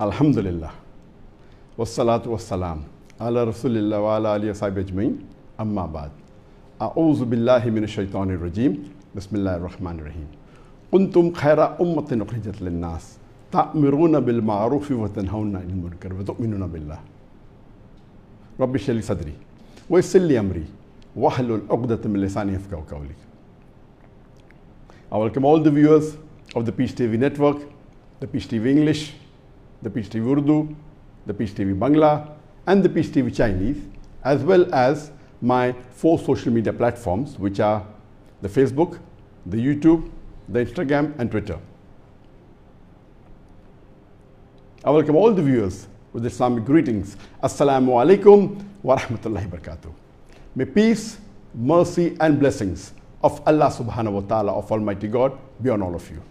Alhamdulillah. Wassalatu wassalam. Ala Rasulillah wa ala alihi wa sahbihi ajma'in. Amma ba'd. أعوذ بالله من الشيطان الرجيم بسم الله الرحمن الرحيم كنتم خير أمة أخرجت للناس تأمرون بالمعروف وتنهون عن المنكر وتؤمنون بالله رب اشرح لي صدري ويسر لي أمري واحلل عقدة من لساني يفقهوا قولي I welcome all the viewers of the Peace TV network, the Peace TV English, the Peace TV Urdu, the Peace TV Bangla, and the Peace TV Chinese, as well as my four social media platforms, which are the Facebook, the YouTube, the Instagram, and Twitter. I welcome all the viewers with Islamic greetings. Assalamu alaikum wa rahmatullahi wa barakatuh. May peace, mercy, and blessings of Allah subhanahu wa ta'ala, of Almighty God, be on all of you.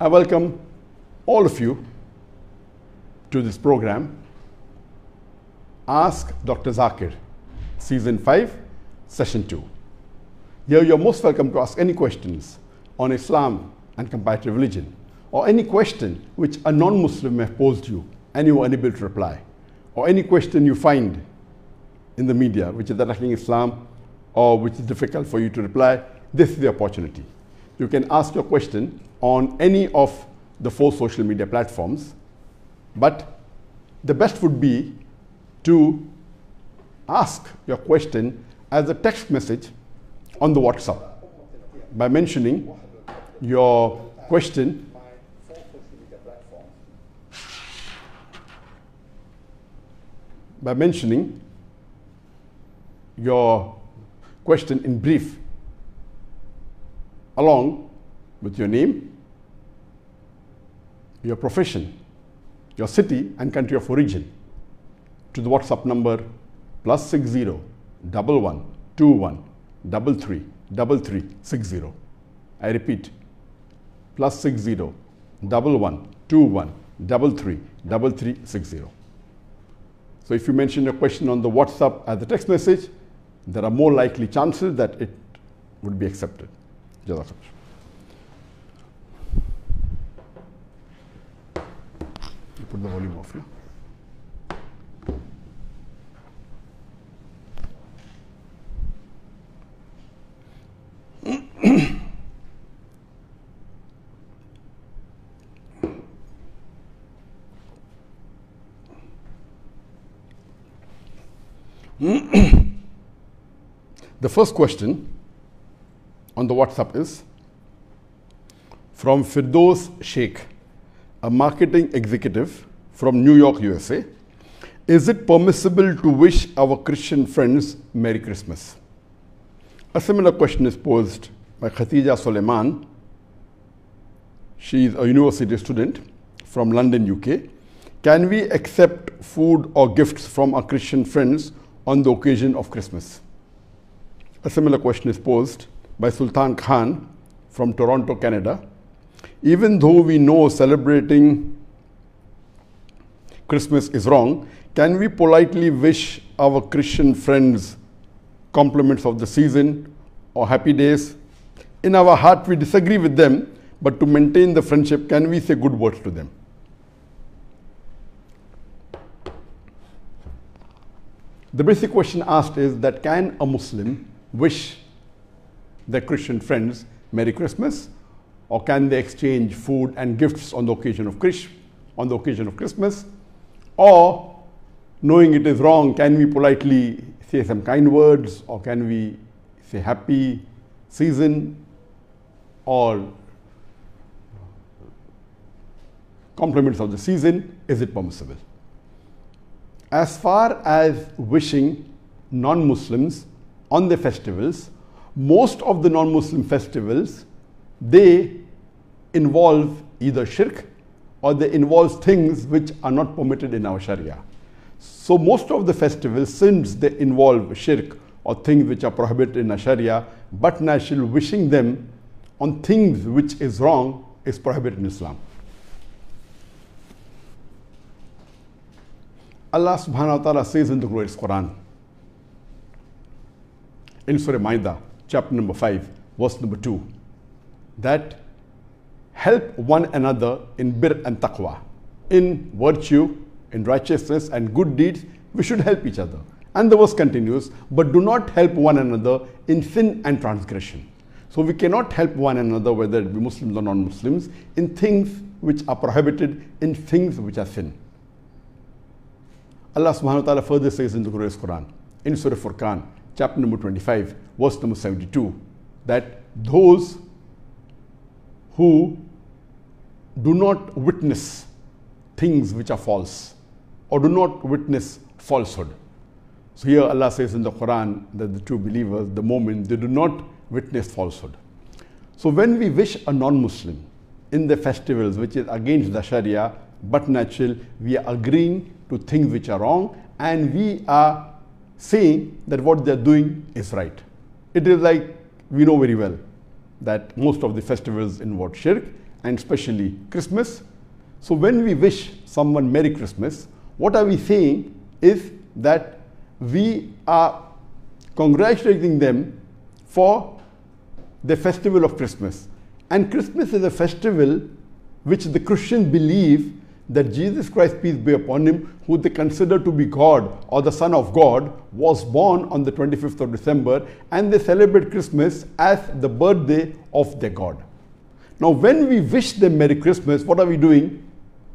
I welcome all of you to this program, Ask Dr. Zakir, Season 5, Session 2. Here you're most welcome to ask any questions on Islam and comparative religion, or any question which a non-Muslim may have posed you and you are unable to reply, or any question you find in the media which is attacking Islam or which is difficult for you to reply, this is the opportunity. You can ask your question on any of the four social media platforms, but the best would be to ask your question as a text message on the WhatsApp by mentioning your question. By mentioning your question in brief along with your name, your profession, your city and country of origin to the WhatsApp number plus 60 double one two one double three double three six zero. I repeat plus 60 double one two one double three double three six zero. So if you mention your question on the WhatsApp as a text message, there are more likely chances that it would be accepted. Jazakallah. Put the volume off, yeah? The first question on the WhatsApp is from Firdos Sheikh, a marketing executive from New York, USA. Is it permissible to wish our Christian friends Merry Christmas? A similar question is posed by Khatija Soleiman. She is a university student from London, UK. Can we accept food or gifts from our Christian friends on the occasion of Christmas? A similar question is posed by Sultan Khan from Toronto, Canada. Even though we know celebrating Christmas is wrong, can we politely wish our Christian friends compliments of the season or happy days? In our heart, we disagree with them, but to maintain the friendship, can we say good words to them? The basic question asked is that can a Muslim wish their Christian friends Merry Christmas, or can they exchange food and gifts on the occasion of Krish, on the occasion of Christmas, or knowing it is wrong, can we politely say some kind words, or can we say happy season, or compliments of the season? Is it permissible? As far as wishing non-Muslims on the festivals, most of the non-Muslim festivals, they involve either shirk or they involve things which are not permitted in our Sharia. So most of the festivals, since they involve shirk or things which are prohibited in our Sharia, but naturally wishing them on things which is wrong is prohibited in Islam. Allah subhanahu wa ta'ala says in the glorious Quran, in Surah Maida, chapter number 5, verse number 2, that help one another in bir and taqwa, in virtue, in righteousness and good deeds, we should help each other. And the verse continues, but do not help one another in sin and transgression. So we cannot help one another, whether it be Muslims or non Muslims, in things which are prohibited, in things which are sin. Allah subhanahu wa ta'ala further says in the Quran, in Surah Furqan, chapter number 25, verse number 72, that those who do not witness things which are false or do not witness falsehood. So here Allah says in the Quran that the true believers, the moment, they do not witness falsehood. So when we wish a non-Muslim in the festivals which is against the Sharia, but natural, we are agreeing to things which are wrong and we are saying that what they are doing is right. It is like we know very well that most of the festivals involve shirk and especially Christmas. So when we wish someone Merry Christmas, what are we saying is that we are congratulating them for the festival of Christmas. And Christmas is a festival which the Christians believe that Jesus Christ, peace be upon him, who they consider to be God or the Son of God, was born on the 25th of December, and they celebrate Christmas as the birthday of their God. Now, when we wish them Merry Christmas, what are we doing?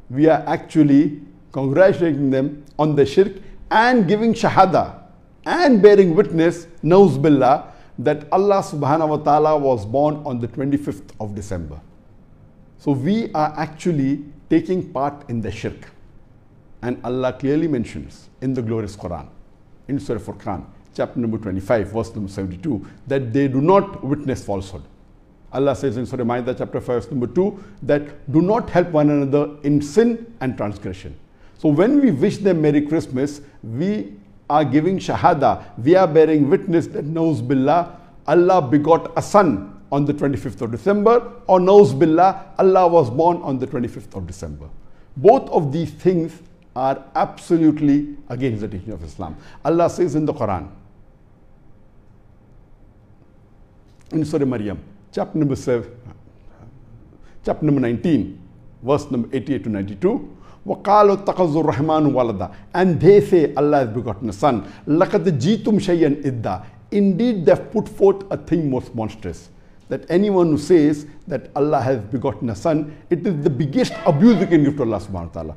We are actually congratulating them on the shirk and giving shahada and bearing witness, nauz billah, that Allah subhanahu wa ta'ala was born on the 25th of December. So we are actually taking part in the shirk. And Allah clearly mentions in the glorious Quran, in Surah Furqan, chapter number 25, verse number 72, that they do not witness falsehood. Allah says in Surah Ma'idah, chapter 5, verse number 2, that do not help one another in sin and transgression. So when we wish them Merry Christmas, we are giving shahada, we are bearing witness that Nauz Billah, Allah begot a son on the 25th of December, or Nauz Billah, Allah was born on the 25th of December. Both of these things are absolutely against the teaching of Islam. Allah says in the Quran, in Surah Maryam, chapter number 7, chapter number 19, verse number 88 to 92, وَقَالُوا اتَّخَذُوا الرَّحْمَنُ وَلَدًا And they say, Allah has begotten a son. لَقَدْ جِيتُمْ شَيْئًا إِدَّا Indeed, they have put forth a thing most monstrous. that anyone who says that Allah has begotten a son, it is the biggest abuse you can give to Allah subhanahu wa ta'ala.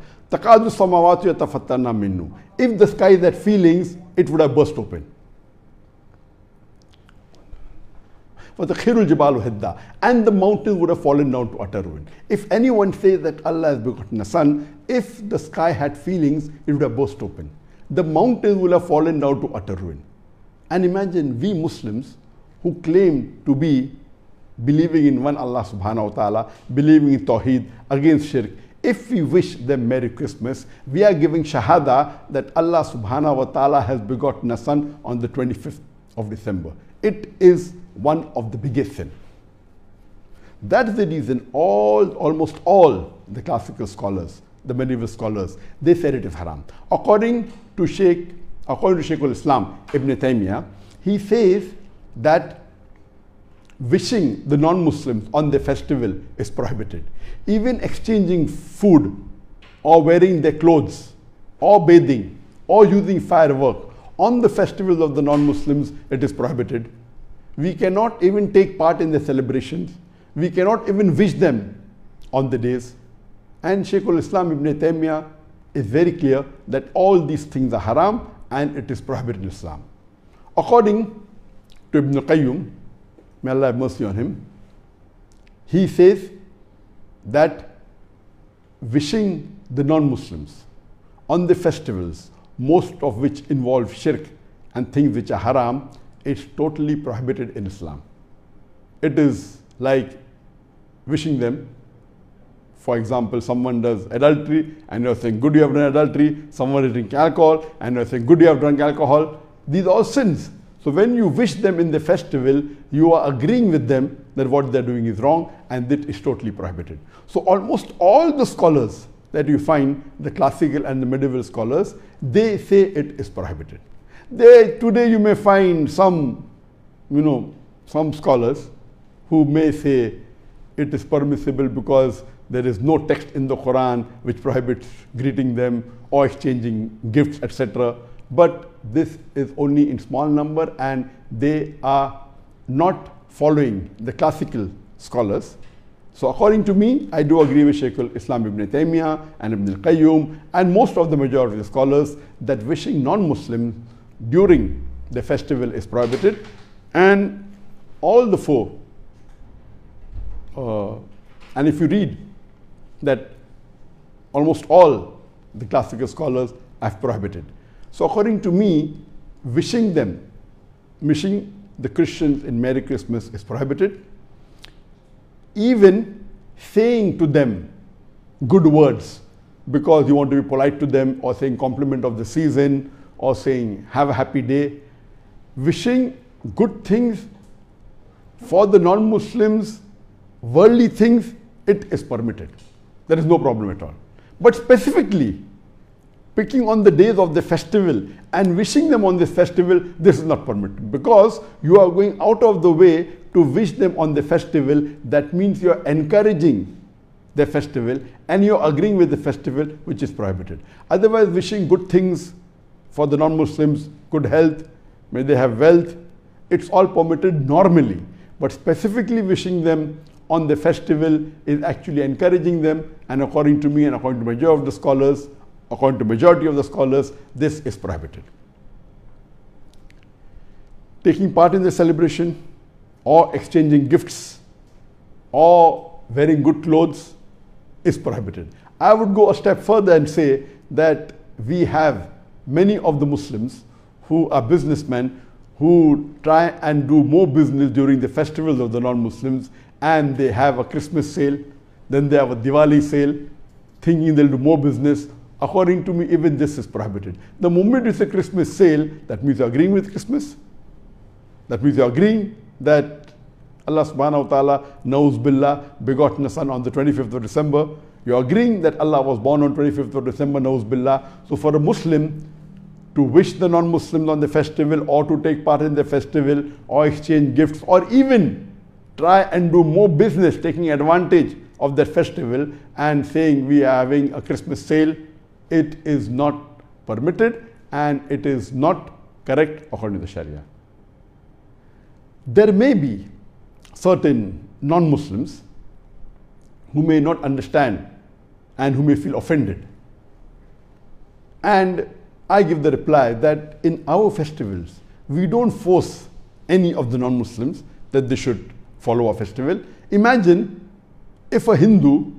Minnu. If the sky had feelings, it would have burst open. And the mountains would have fallen down to utter ruin. If anyone says that Allah has begotten a son, if the sky had feelings, it would have burst open. The mountains would have fallen down to utter ruin. And imagine we Muslims who claim to be believing in one Allah subhanahu wa ta'ala, believing in Tawheed, against shirk. If we wish them Merry Christmas, we are giving shahada that Allah subhanahu wa ta'ala has begotten a son on the 25th of December. It is one of the biggest sin. That's the reason all, almost all the classical scholars, the medieval scholars, they said it is haram. According to Sheikh, according to Sheikh al-Islam Ibn Taymiyyah, he says that wishing the non-Muslims on their festival is prohibited. Even exchanging food or wearing their clothes or bathing or using firework on the festivals of the non-Muslims, it is prohibited. We cannot even take part in the celebrations. We cannot even wish them on the days. And Shaykh al-Islam Ibn Taymiyyah is very clear that all these things are haram and it is prohibited in Islam. According to Ibn Qayyim, may Allah have mercy on him, he says that wishing the non-Muslims on the festivals, most of which involve shirk and things which are haram, it's totally prohibited in Islam. It is like wishing them. For example, someone does adultery and you're saying, good you have done adultery. Someone is drinking alcohol and you're saying, good you have drunk alcohol. These are all sins. So when you wish them in the festival, you are agreeing with them that what they're doing is wrong and that is totally prohibited. So almost all the scholars that you find, the classical and the medieval scholars, they say it is prohibited. They, today you may find some, you know, some scholars who may say it is permissible because there is no text in the Quran which prohibits greeting them or exchanging gifts, etc. But this is only in small number and they are not following the classical scholars. So according to me, I do agree with Shaykh al-Islam ibn Taymiyyah and Ibn al-Qayyim and most of the majority of the scholars that wishing non-Muslims during the festival is prohibited and all the four uh, and if you read that almost all the classical scholars have prohibited. So according to me, wishing them, wishing the Christians in Merry Christmas is prohibited. Even saying to them good words because you want to be polite to them or saying compliment of the season or saying have a happy day. Wishing good things for the non-Muslims, worldly things, it is permitted. There is no problem at all. But specifically, picking on the days of the festival and wishing them on this festival, this is not permitted because you are going out of the way to wish them on the festival. That means you are encouraging the festival and you are agreeing with the festival, which is prohibited. Otherwise, wishing good things for the non-Muslims, good health, may they have wealth, it's all permitted normally. But specifically wishing them on the festival is actually encouraging them and according to me and according to majority of the scholars, according to majority of the scholars, this is prohibited. Taking part in the celebration or exchanging gifts or wearing good clothes is prohibited. I would go a step further and say that we have many of the Muslims who are businessmen who try and do more business during the festivals of the non-Muslims and they have a Christmas sale, then they have a Diwali sale, thinking they'll do more business. According to me, even this is prohibited. The moment it's a Christmas sale, that means you're agreeing with Christmas. That means you're agreeing that Allah subhanahu wa ta'ala, nauz billah, begotten a son on the 25th of December. You're agreeing that Allah was born on 25th of December, nauz billah. So for a Muslim, to wish the non-Muslims on the festival or to take part in the festival or exchange gifts or even try and do more business taking advantage of that festival and saying we are having a Christmas sale, it is not permitted and it is not correct according to the Sharia. There may be certain non-Muslims who may not understand and who may feel offended. And I give the reply that in our festivals, we don't force any of the non-Muslims that they should follow our festival. Imagine if a Hindu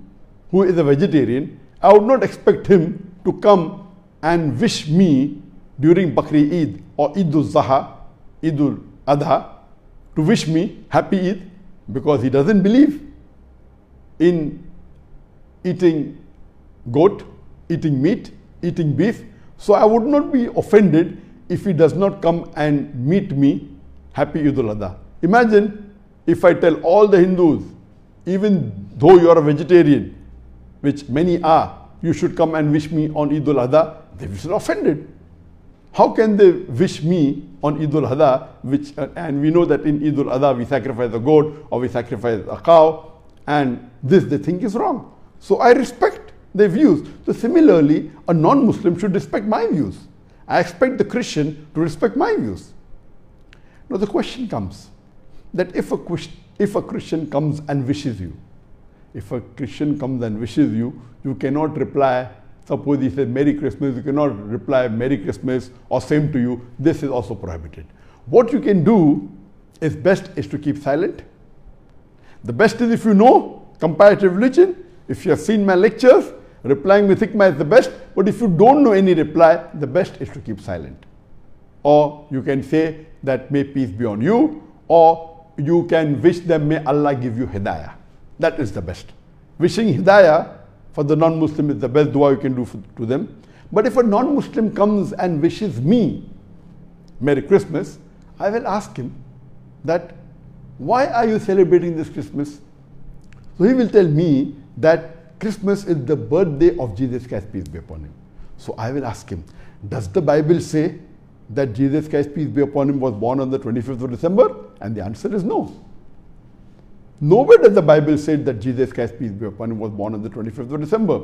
who is a vegetarian, I would not expect him to come and wish me during Bakri Eid or Eidul Zaha, Eidul Adha, to wish me happy Eid because he doesn't believe in eating goat, eating meat, eating beef. So I would not be offended if he does not come and meet me happy Eidul Adha. Imagine if I tell all the Hindus, even though you are a vegetarian, which many are, you should come and wish me on Eid al-Adha, they will be offended. How can they wish me on Eid al-Adha, which, uh, and we know that in Eid al-Adha we sacrifice a goat or we sacrifice a cow, and this they think is wrong. So I respect their views. So similarly, a non-Muslim should respect my views. I expect the Christian to respect my views. Now the question comes, that if a, if a Christian comes and wishes you, if a Christian comes and wishes you, you cannot reply, suppose he says Merry Christmas, you cannot reply Merry Christmas or same to you, this is also prohibited. What you can do is best is to keep silent. The best is if you know comparative religion, if you have seen my lectures, replying with hikmah is the best, but if you don't know any reply, the best is to keep silent. Or you can say that may peace be on you, or you can wish them, may Allah give you hidayah. That is the best. Wishing hidayah for the non-Muslim is the best dua you can do for, to them. But if a non-Muslim comes and wishes me Merry Christmas, I will ask him that why are you celebrating this Christmas? So he will tell me that Christmas is the birthday of Jesus Christ, peace be upon him. So I will ask him, does the Bible say that Jesus Christ, peace be upon him, was born on the 25th of December? And the answer is no. Nowhere does the Bible say that Jesus Christ, peace be upon him, was born on the 25th of December.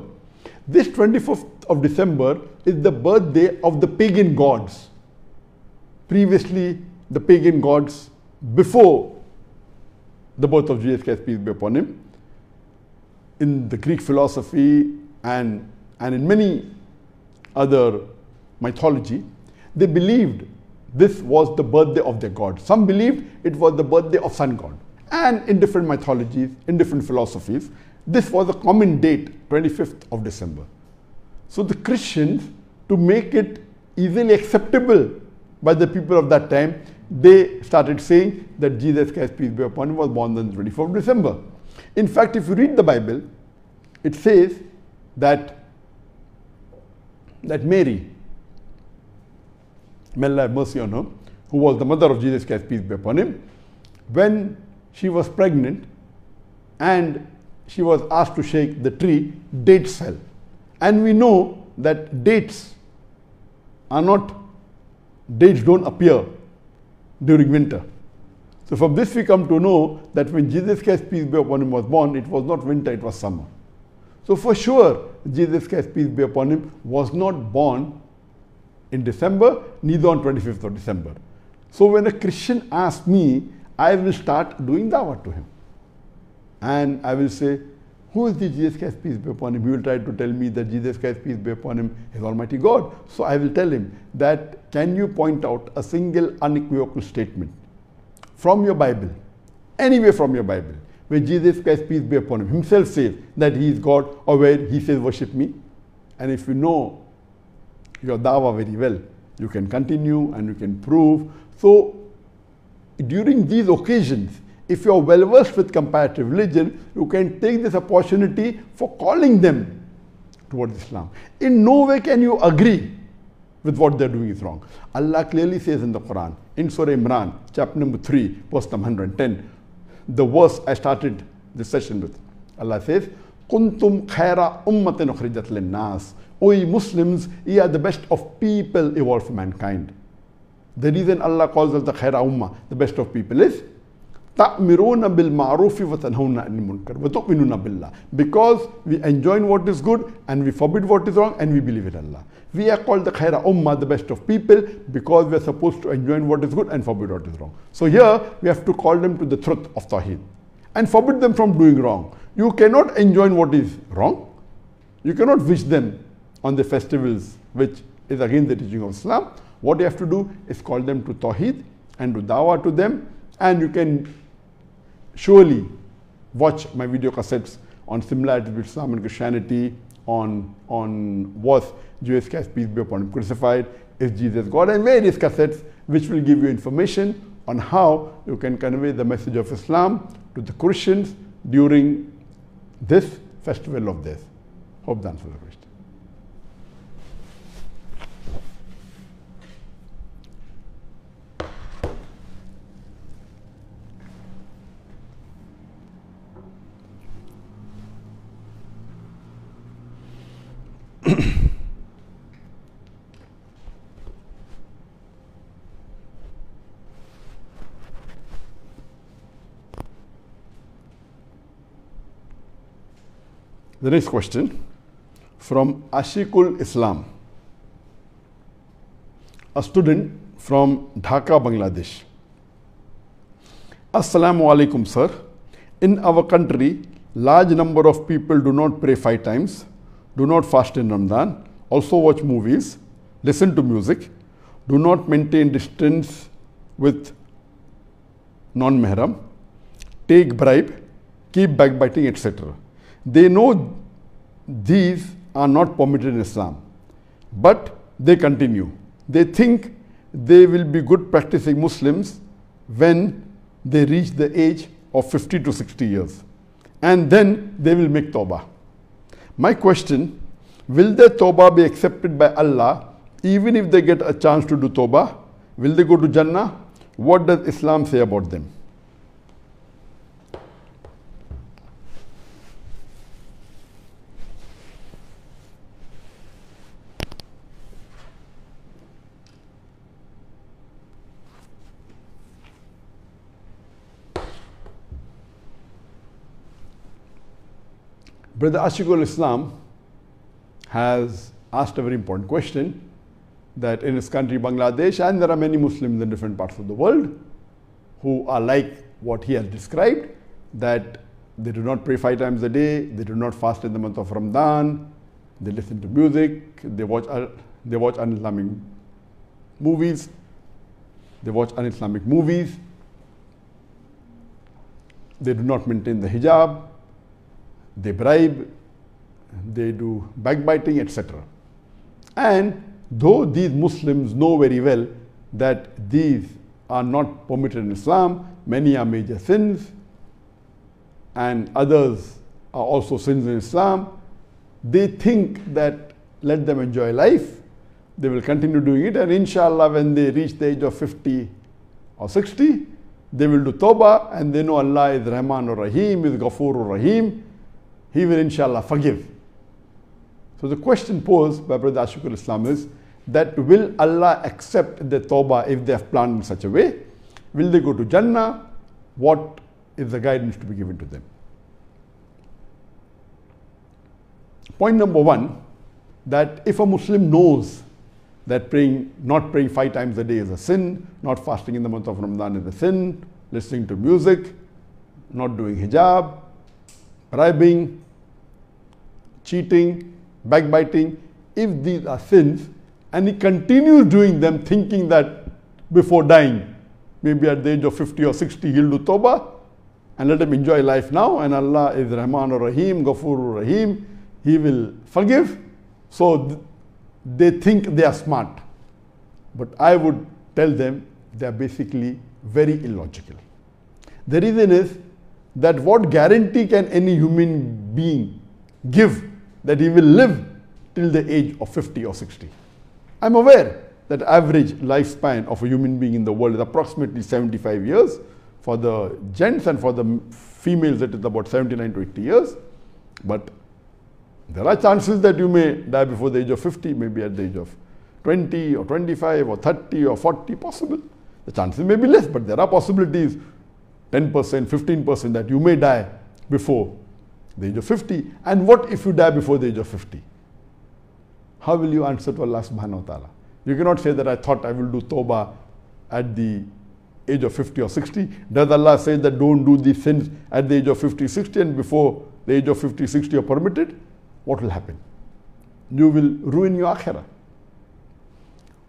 This 25th of December is the birthday of the pagan gods. Previously, the pagan gods before the birth of Jesus Christ, peace be upon him, in the Greek philosophy and, and in many other mythology, they believed this was the birthday of their god. Some believed it was the birthday of sun god. And in different mythologies, in different philosophies, this was a common date, 25th of December. So the Christians, to make it easily acceptable by the people of that time, they started saying that Jesus Christ, peace be upon him, was born on the 24th of December. In fact, if you read the Bible, it says that, that Mary, may Allah have mercy on her, who was the mother of Jesus Christ, peace be upon him, when she was pregnant and she was asked to shake the tree, dates fell. And we know that dates are not, dates don't appear during winter. So from this we come to know that when Jesus Christ, peace be upon him, was born, it was not winter, it was summer. So for sure, Jesus Christ, peace be upon him, was not born in December, neither on 25th of December. So when a Christian asks me, I will start doing dawah to him. And I will say, who is the Jesus Christ, peace be upon him? He will try to tell me that Jesus Christ, peace be upon him, is Almighty God. So I will tell him that, can you point out a single unequivocal statement from your Bible, anywhere from your Bible, where Jesus Christ, peace be upon him, himself says that he is God or where he says, worship me? And if you know your dawah very well, you can continue and you can prove. So during these occasions, if you are well versed with comparative religion, you can take this opportunity for calling them towards Islam. In no way can you agree with what they're doing is wrong. Allah clearly says in the Quran, in Surah Imran, chapter number 3, verse number 110, the verse I started this session with. Allah says, Kuntum khaira ummatin ukhrijat nas. O ye Muslims, ye are the best of people evolved for mankind. The reason Allah calls us the khaira ummah, the best of people is تأمرون بالمعروف وتنهون عن المنكر وتؤمنون بالله because we enjoin what is good and we forbid what is wrong and we believe in Allah we are called the khaira ummah the best of people because we are supposed to enjoin what is good and forbid what is wrong so here we have to call them to the truth of tawheed and forbid them from doing wrong you cannot enjoin what is wrong you cannot wish them on the festivals which is against the teaching of Islam what you have to do is call them to tawheed and do dawah to them and you can surely watch my video cassettes on similarities between Islam and Christianity, on, on was Jesus Christ, peace be upon him, crucified, is Jesus God, and various cassettes which will give you information on how you can convey the message of Islam to the Christians during this festival of death. Hope that answers the. The next question from Ashikul Islam, a student from Dhaka, Bangladesh. Assalamu alaikum, sir. In our country, large number of people do not pray five times, do not fast in Ramadan, also watch movies, listen to music, do not maintain distance with non-mahram, take bribe, keep backbiting, etc. They know these are not permitted in Islam, but they continue. They think they will be good practicing Muslims when they reach the age of 50 to 60 years. And then they will make tawbah. My question, will their tawbah be accepted by Allah even if they get a chance to do tawbah? Will they go to Jannah? What does Islam say about them? Brother Ashiqul Islam has asked a very important question that in his country, Bangladesh, and there are many Muslims in different parts of the world who are like what he has described that they do not pray five times a day, they do not fast in the month of Ramadan, they listen to music, they watch, they watch un-Islamic movies, they watch un-Islamic movies, they do not maintain the hijab, they bribe, they do backbiting, etc. And though these Muslims know very well that these are not permitted in Islam, many are major sins, and others are also sins in Islam, they think that let them enjoy life, they will continue doing it, and inshallah, when they reach the age of 50 or 60, they will do tawbah and they know Allah is Rahman or Rahim, is Ghafoor or Rahim. He will inshallah forgive. So the question posed by Brother Ashiqul Islam is that will Allah accept the tawbah if they have planned in such a way? Will they go to Jannah? What is the guidance to be given to them? Point number one, that if a Muslim knows that praying, not praying five times a day is a sin, not fasting in the month of Ramadan is a sin, listening to music, not doing hijab, bribing, cheating, backbiting, if these are sins, and he continues doing them thinking that before dying, maybe at the age of 50 or 60, he'll do tawbah and let him enjoy life now, and Allah is Rahman or Rahim, Ghafur Rahim, He will forgive. So th they think they are smart. But I would tell them they are basically very illogical. The reason is that what guarantee can any human being give that he will live till the age of 50 or 60? I'm aware that average lifespan of a human being in the world is approximately 75 years. For the gents and for the females, it is about 79 to 80 years. But there are chances that you may die before the age of 50, maybe at the age of 20 or 25 or 30 or 40, possible. The chances may be less, but there are possibilities 10%, 15% that you may die before the age of 50. And what if you die before the age of 50? How will you answer to Allah subhanahu wa ta'ala? You cannot say that I thought I will do tawbah at the age of 50 or 60. Does Allah say that don't do these sins at the age of 50, 60 and before the age of 50, 60 are permitted? What will happen? You will ruin your akhirah.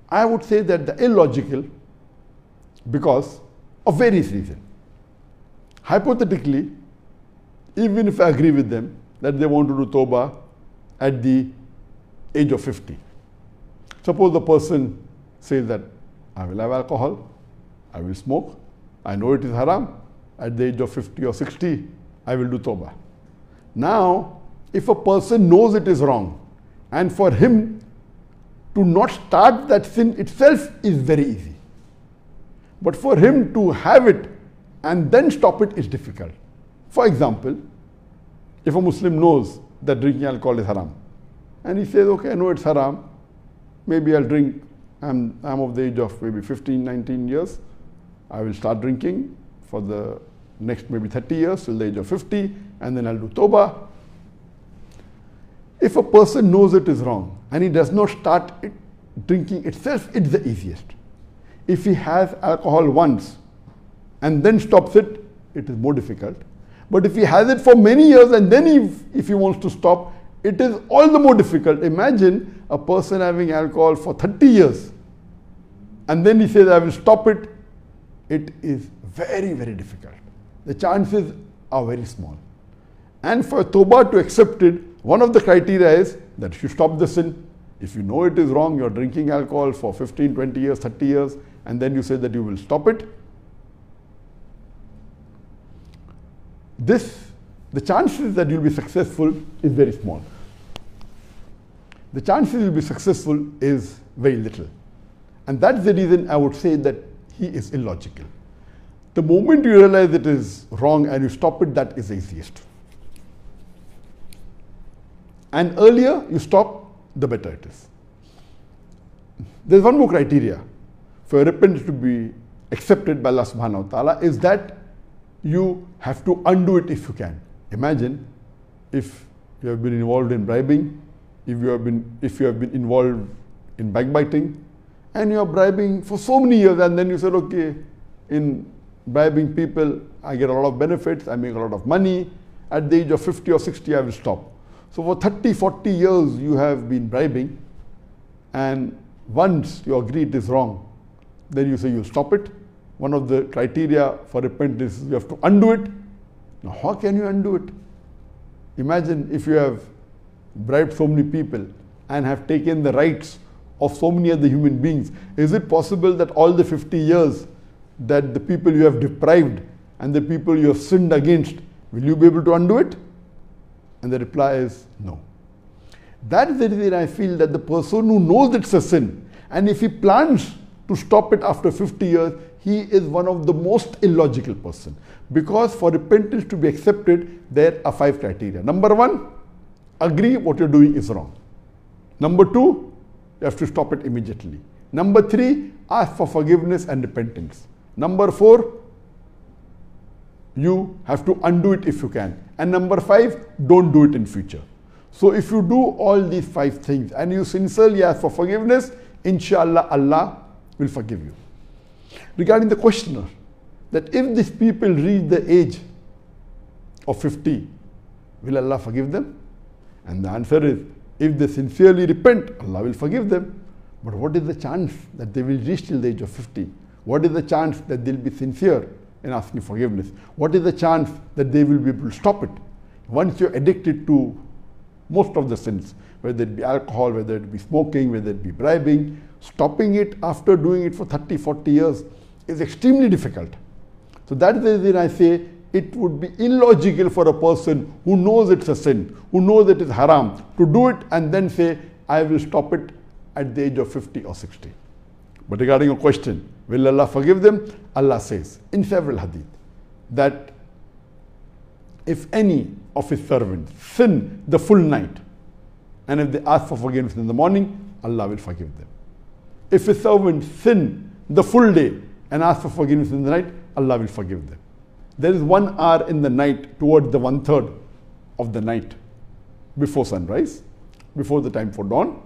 I would say that the illogical because of various reasons. Hypothetically, even if I agree with them that they want to do tawbah at the age of 50. Suppose the person says that I will have alcohol, I will smoke, I know it is haram, at the age of 50 or 60, I will do tawbah. Now, if a person knows it is wrong, and for him to not start that sin itself is very easy. But for him to have it and then stop it is difficult. For example, if a Muslim knows that drinking alcohol is haram, and he says, okay, I know it's haram, maybe I'll drink, I'm, I'm of the age of maybe 15, 19 years, I will start drinking for the next maybe 30 years till the age of 50, and then I'll do tawbah. If a person knows it is wrong and he does not start it, drinking itself, it's the easiest. If he has alcohol once and then stops it, it is more difficult. But if he has it for many years and then if, if he wants to stop, it is all the more difficult. Imagine a person having alcohol for 30 years and then he says, I will stop it. It is very, very difficult. The chances are very small. And for tawbah to accept it, one of the criteria is that if you stop the sin. If you know it is wrong, you're drinking alcohol for 15, 20 years, 30 years, and then you say that you will stop it. This, the chances that you'll be successful is very small the chances you'll be successful is very little. And that's the reason I would say that he is illogical. The moment you realize it is wrong and you stop it, that is the easiest. And earlier you stop, the better it is. There's one more criteria for repentance to be accepted by Allah subhanahu wa ta'ala is that you have to undo it if you can. Imagine if you have been involved in bribing, if you have been, if you have been involved in backbiting, and you are bribing for so many years, and then you said, okay, in bribing people, I get a lot of benefits, I make a lot of money. At the age of 50 or 60, I will stop. So for 30, 40 years, you have been bribing, and once you agree it is wrong, then you say you stop it. One of the criteria for repentance is you have to undo it. Now, how can you undo it? Imagine if you have bribed so many people and have taken the rights of so many other human beings. Is it possible that all the 50 years that the people you have deprived and the people you have sinned against, will you be able to undo it? And the reply is no. That is the reason I feel that the person who knows it's a sin and if he plans to stop it after 50 years, he is one of the most illogical person. Because for repentance to be accepted, there are five criteria. Number one, agree what you're doing is wrong. Number two, you have to stop it immediately. Number three, ask for forgiveness and repentance. Number four, you have to undo it if you can. And number five, don't do it in future. So if you do all these five things and you sincerely ask for forgiveness, inshallah Allah will forgive you. Regarding the questioner, that if these people reach the age of 50, will Allah forgive them? And the answer is, if they sincerely repent, Allah will forgive them. But what is the chance that they will reach till the age of 50? What is the chance that they'll be sincere in asking forgiveness? What is the chance that they will be able to stop it? Once you're addicted to most of the sins, whether it be alcohol, whether it be smoking, whether it be bribing, stopping it after doing it for 30, 40 years is extremely difficult. So that is the reason I say it would be illogical for a person who knows it's a sin, who knows it is haram, to do it and then say, I will stop it at the age of 50 or 60. But regarding your question, will Allah forgive them? Allah says in several hadith that if any of his servants sin the full night and if they ask for forgiveness in the morning, Allah will forgive them. If a servant sin the full day and ask for forgiveness in the night, Allah will forgive them. There is one hour in the night towards the one third of the night before sunrise, before the time for dawn,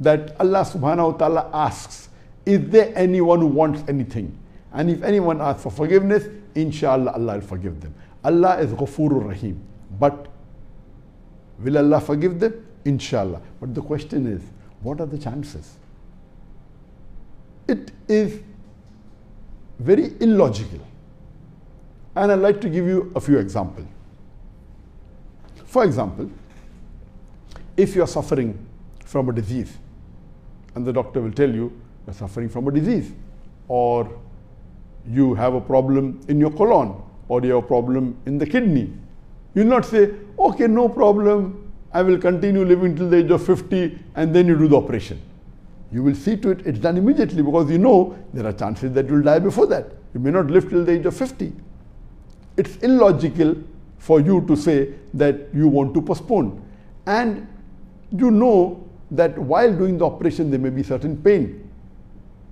that Allah subhanahu wa ta'ala asks, Is there anyone who wants anything? And if anyone asks for forgiveness, inshallah Allah will forgive them. Allah is Ghafurur Rahim. But will Allah forgive them? Inshallah. But the question is, what are the chances? It is very illogical. And I'd like to give you a few examples. For example, if you're suffering from a disease, and the doctor will tell you you're suffering from a disease, or you have a problem in your colon, or you have a problem in the kidney, you'll not say, okay, no problem, I will continue living till the age of 50, and then you do the operation. You will see to it it's done immediately because you know there are chances that you'll die before that. You may not live till the age of 50. It's illogical for you to say that you want to postpone. And you know that while doing the operation, there may be certain pain,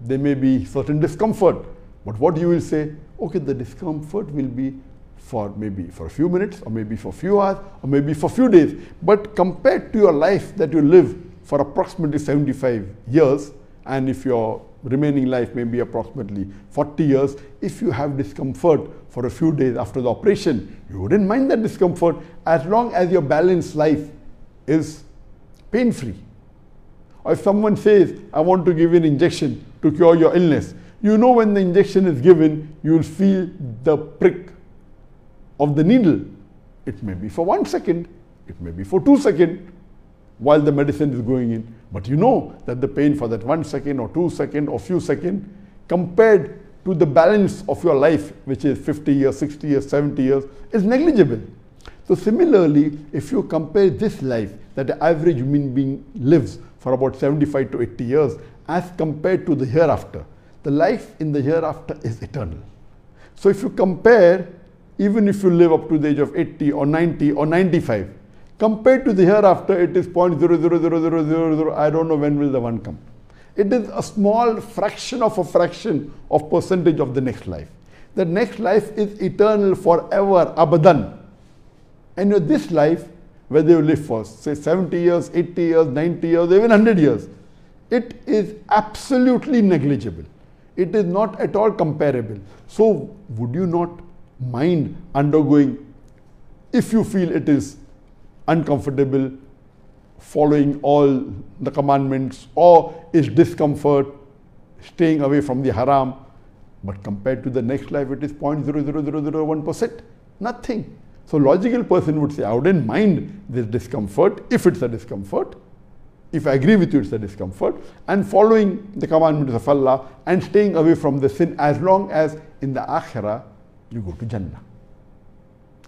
there may be certain discomfort. But what you will say, okay, the discomfort will be for maybe for a few minutes, or maybe for a few hours, or maybe for a few days. But compared to your life that you live for approximately 75 years, and if your remaining life may be approximately 40 years, if you have discomfort for a few days after the operation, you wouldn't mind that discomfort as long as your balanced life is pain free. Or if someone says, I want to give an injection to cure your illness, you know when the injection is given, you will feel the prick of the needle. It may be for one second, it may be for two seconds while the medicine is going in. But you know that the pain for that one second or two second or few second compared to the balance of your life, which is 50 years, 60 years, 70 years, is negligible. So similarly, if you compare this life that the average human being lives for about 75 to 80 years as compared to the hereafter, the life in the hereafter is eternal. So if you compare, even if you live up to the age of 80 or 90 or 95, compared to the hereafter, it is 0.0000000, I don't know when will the one come. It is a small fraction of a fraction of percentage of the next life. The next life is eternal forever, abadan. And this life, whether you live for say 70 years, 80 years, 90 years, even 100 years. It is absolutely negligible. It is not at all comparable. So, would you not mind undergoing, if you feel it is uncomfortable, following all the commandments, or is discomfort, staying away from the haram? But compared to the next life, it is 0.00001%. Nothing. So logical person would say, I wouldn't mind this discomfort if it's a discomfort. If I agree with you, it's a discomfort. And following the commandments of Allah and staying away from the sin as long as in the akhirah you go to Jannah.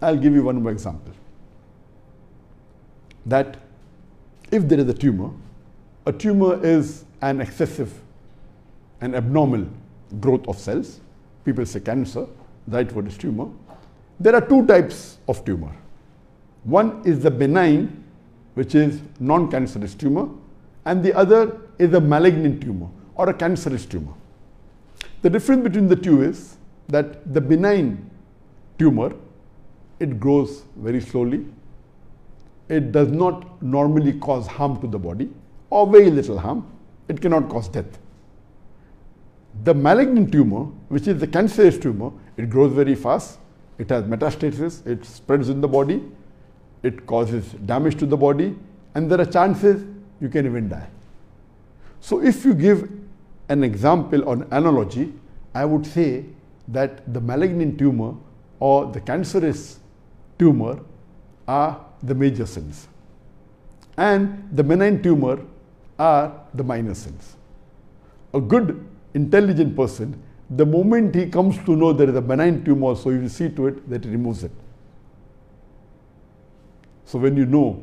I'll give you one more example. That if there is a tumor, a tumor is an excessive, an abnormal growth of cells. People say cancer, that word is tumor. There are two types of tumor. One is the benign, which is non-cancerous tumor, and the other is a malignant tumor or a cancerous tumor. The difference between the two is that the benign tumor, it grows very slowly. It does not normally cause harm to the body or very little harm. It cannot cause death. The malignant tumor, which is the cancerous tumor, it grows very fast it has metastasis, it spreads in the body, it causes damage to the body, and there are chances you can even die. So, if you give an example or analogy, I would say that the malignant tumor or the cancerous tumor are the major sins, and the benign tumor are the minor sins. A good, intelligent person the moment he comes to know there is a benign tumor, so you will see to it that he removes it. So when you know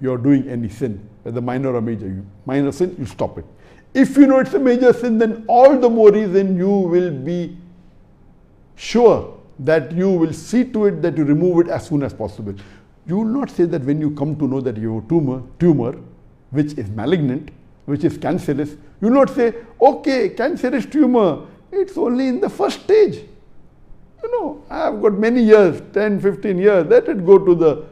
you are doing any sin, whether minor or major, you, minor sin, you stop it. If you know it's a major sin, then all the more reason you will be sure that you will see to it that you remove it as soon as possible. You will not say that when you come to know that you have a tumor, tumor which is malignant, which is cancerous, you will not say, okay, cancerous tumor, it's only in the first stage. You know, I've got many years, 10, 15 years, let it go to the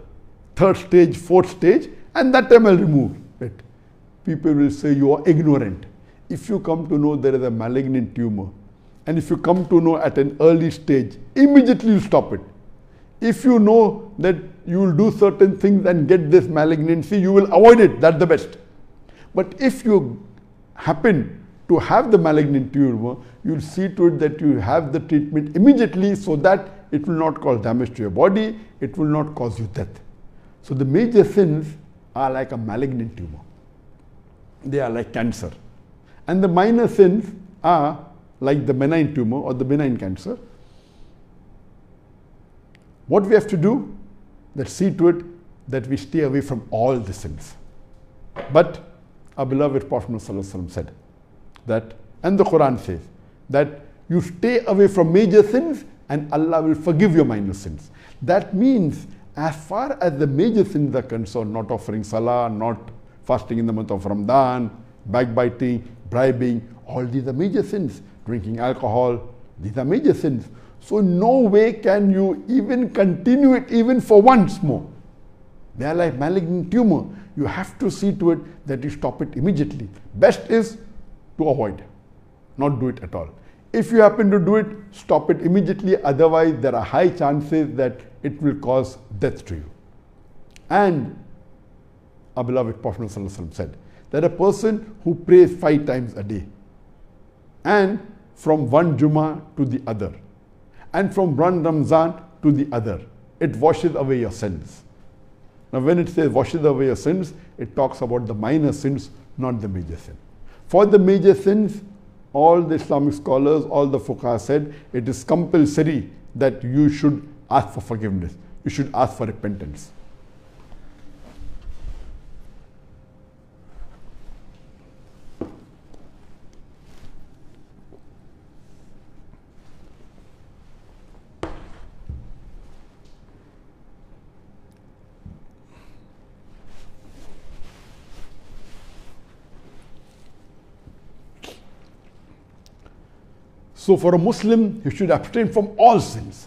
third stage, fourth stage, and that time I'll remove it. People will say you are ignorant. If you come to know there is a malignant tumor, and if you come to know at an early stage, immediately you stop it. If you know that you will do certain things and get this malignancy, you will avoid it. That's the best. But if you happen to have the malignant tumor, you'll see to it that you have the treatment immediately so that it will not cause damage to your body, it will not cause you death. So the major sins are like a malignant tumor. They are like cancer. And the minor sins are like the benign tumor or the benign cancer. What we have to do, that see to it that we stay away from all the sins. But our beloved Prophet said, that, and the Quran says, that you stay away from major sins and Allah will forgive your minor sins. That means, as far as the major sins are concerned, not offering salah, not fasting in the month of Ramadan, backbiting, bribing, all these are major sins. Drinking alcohol, these are major sins. So, no way can you even continue it even for once more. They are like malignant tumor. You have to see to it that you stop it immediately. Best is to avoid, not do it at all. If you happen to do it, stop it immediately, otherwise, there are high chances that it will cause death to you. And our beloved Prophet said that a person who prays five times a day and from one Jummah to the other and from one Ramzan to the other, it washes away your sins. Now, when it says washes away your sins, it talks about the minor sins, not the major sins. For the major sins, all the Islamic scholars, all the fuqaha said it is compulsory that you should ask for forgiveness. You should ask for repentance. So for a Muslim, he should abstain from all sins.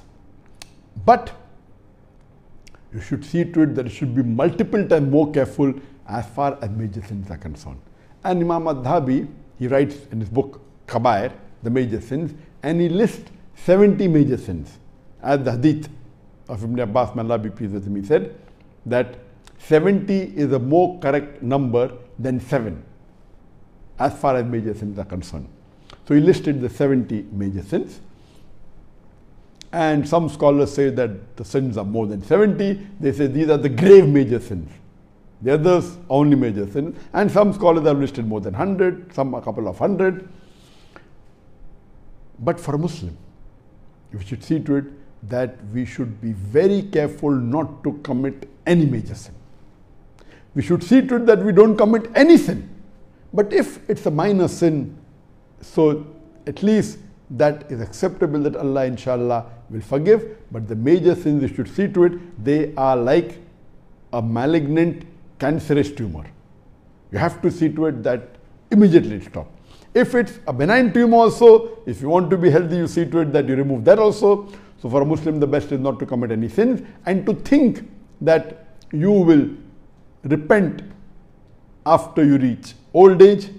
But you should see to it that it should be multiple times more careful as far as major sins are concerned. And Imam Adhabi, he writes in his book Kabair, the major sins, and he lists 70 major sins. As the hadith of Ibn Abbas, may Allah be pleased with him, he said that 70 is a more correct number than 7 as far as major sins are concerned. So he listed the 70 major sins. And some scholars say that the sins are more than 70. They say these are the grave major sins. The others only major sins. And some scholars have listed more than 100, some a couple of hundred. But for a Muslim, we should see to it that we should be very careful not to commit any major sin. We should see to it that we don't commit any sin. But if it's a minor sin, so at least that is acceptable that Allah inshallah will forgive. But the major sins you should see to it, they are like a malignant cancerous tumor. You have to see to it that immediately it stop. If it's a benign tumor also, if you want to be healthy, you see to it that you remove that also. So for a Muslim, the best is not to commit any sins and to think that you will repent after you reach old age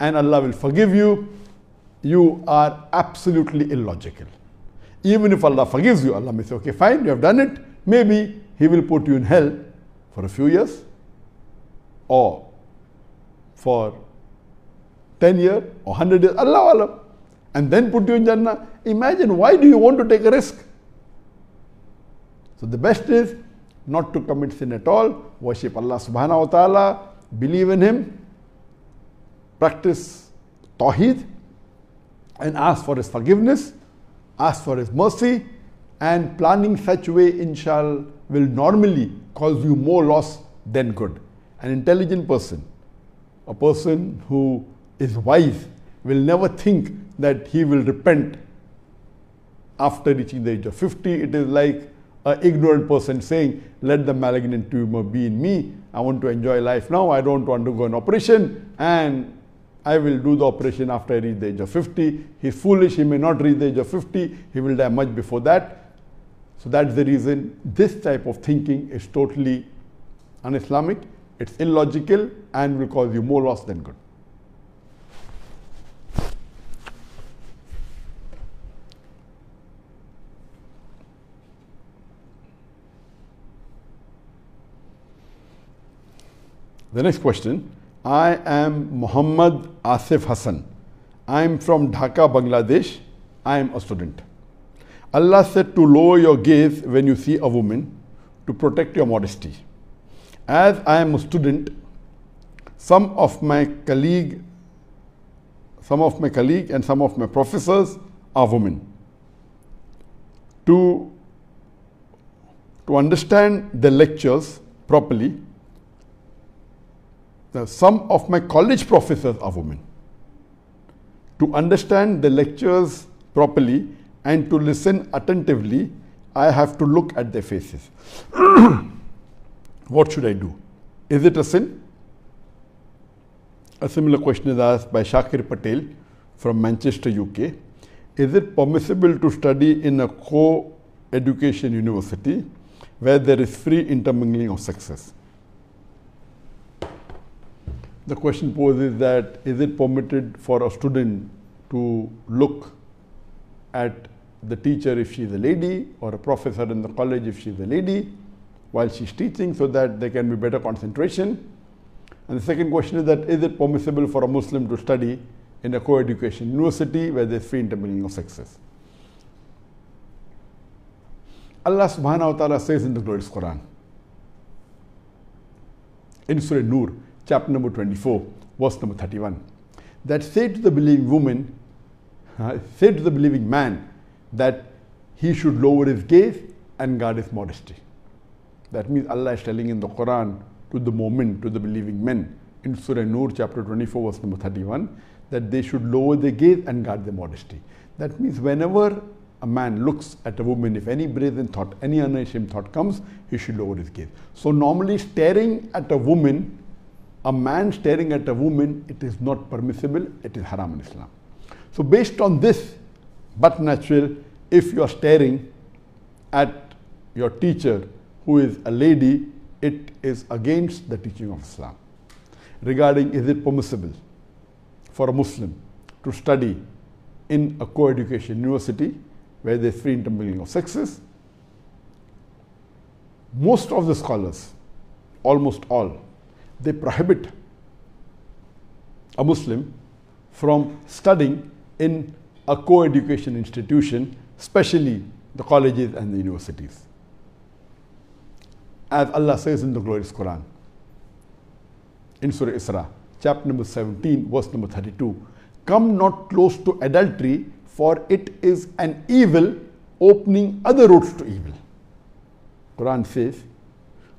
and Allah will forgive you, you are absolutely illogical. Even if Allah forgives you, Allah may say, okay, fine, you have done it. Maybe He will put you in hell for a few years or for 10 years or 100 years, Allah Allah, and then put you in Jannah. Imagine, why do you want to take a risk? So the best is not to commit sin at all, worship Allah subhanahu wa ta'ala, believe in Him, practice Tawheed, and ask for His forgiveness, ask for His mercy, and planning such way, inshallah, will normally cause you more loss than good. An intelligent person, a person who is wise, will never think that he will repent after reaching the age of 50. It is like an ignorant person saying, Let the malignant tumor be in me. I want to enjoy life now. I don't want to go an operation. And I will do the operation after I reach the age of 50. He's foolish. He may not reach the age of 50. He will die much before that. So that's the reason this type of thinking is totally un-Islamic. It's illogical and will cause you more loss than good. The next question I am Muhammad Asif Hassan. I am from Dhaka, Bangladesh. I am a student. Allah said to lower your gaze when you see a woman to protect your modesty. As I am a student, some of my colleague, some of my colleague and some of my professors are women. To, to understand the lectures properly, some of my college professors are women. To understand the lectures properly and to listen attentively, I have to look at their faces. what should I do? Is it a sin? A similar question is asked by Shakir Patel from Manchester, UK. Is it permissible to study in a co education university where there is free intermingling of sexes? The question poses that is it permitted for a student to look at the teacher if she is a lady or a professor in the college if she is a lady while she's teaching so that there can be better concentration. And the second question is that is it permissible for a Muslim to study in a co-education university where there's free intermingling of sexes? Allah subhanahu wa ta'ala says in the glorious Quran, in Surah Nur, chapter number 24, verse number 31, that say to the believing woman, uh, say to the believing man that he should lower his gaze and guard his modesty. That means Allah is telling in the Quran to the moment, to the believing men, in Surah Nur, chapter 24, verse number 31, that they should lower their gaze and guard their modesty. That means whenever a man looks at a woman, if any brazen thought, any unashamed thought comes, he should lower his gaze. So normally staring at a woman a man staring at a woman, it is not permissible, it is haram in Islam. So based on this, but natural, if you are staring at your teacher who is a lady, it is against the teaching of Islam. Regarding is it permissible for a Muslim to study in a co-education university where there is free intermingling of sexes, most of the scholars, almost all, they prohibit a Muslim from studying in a co-education institution, especially the colleges and the universities. As Allah says in the glorious Quran, in Surah Isra, chapter number 17, verse number 32, Come not close to adultery, for it is an evil opening other roads to evil. Quran says,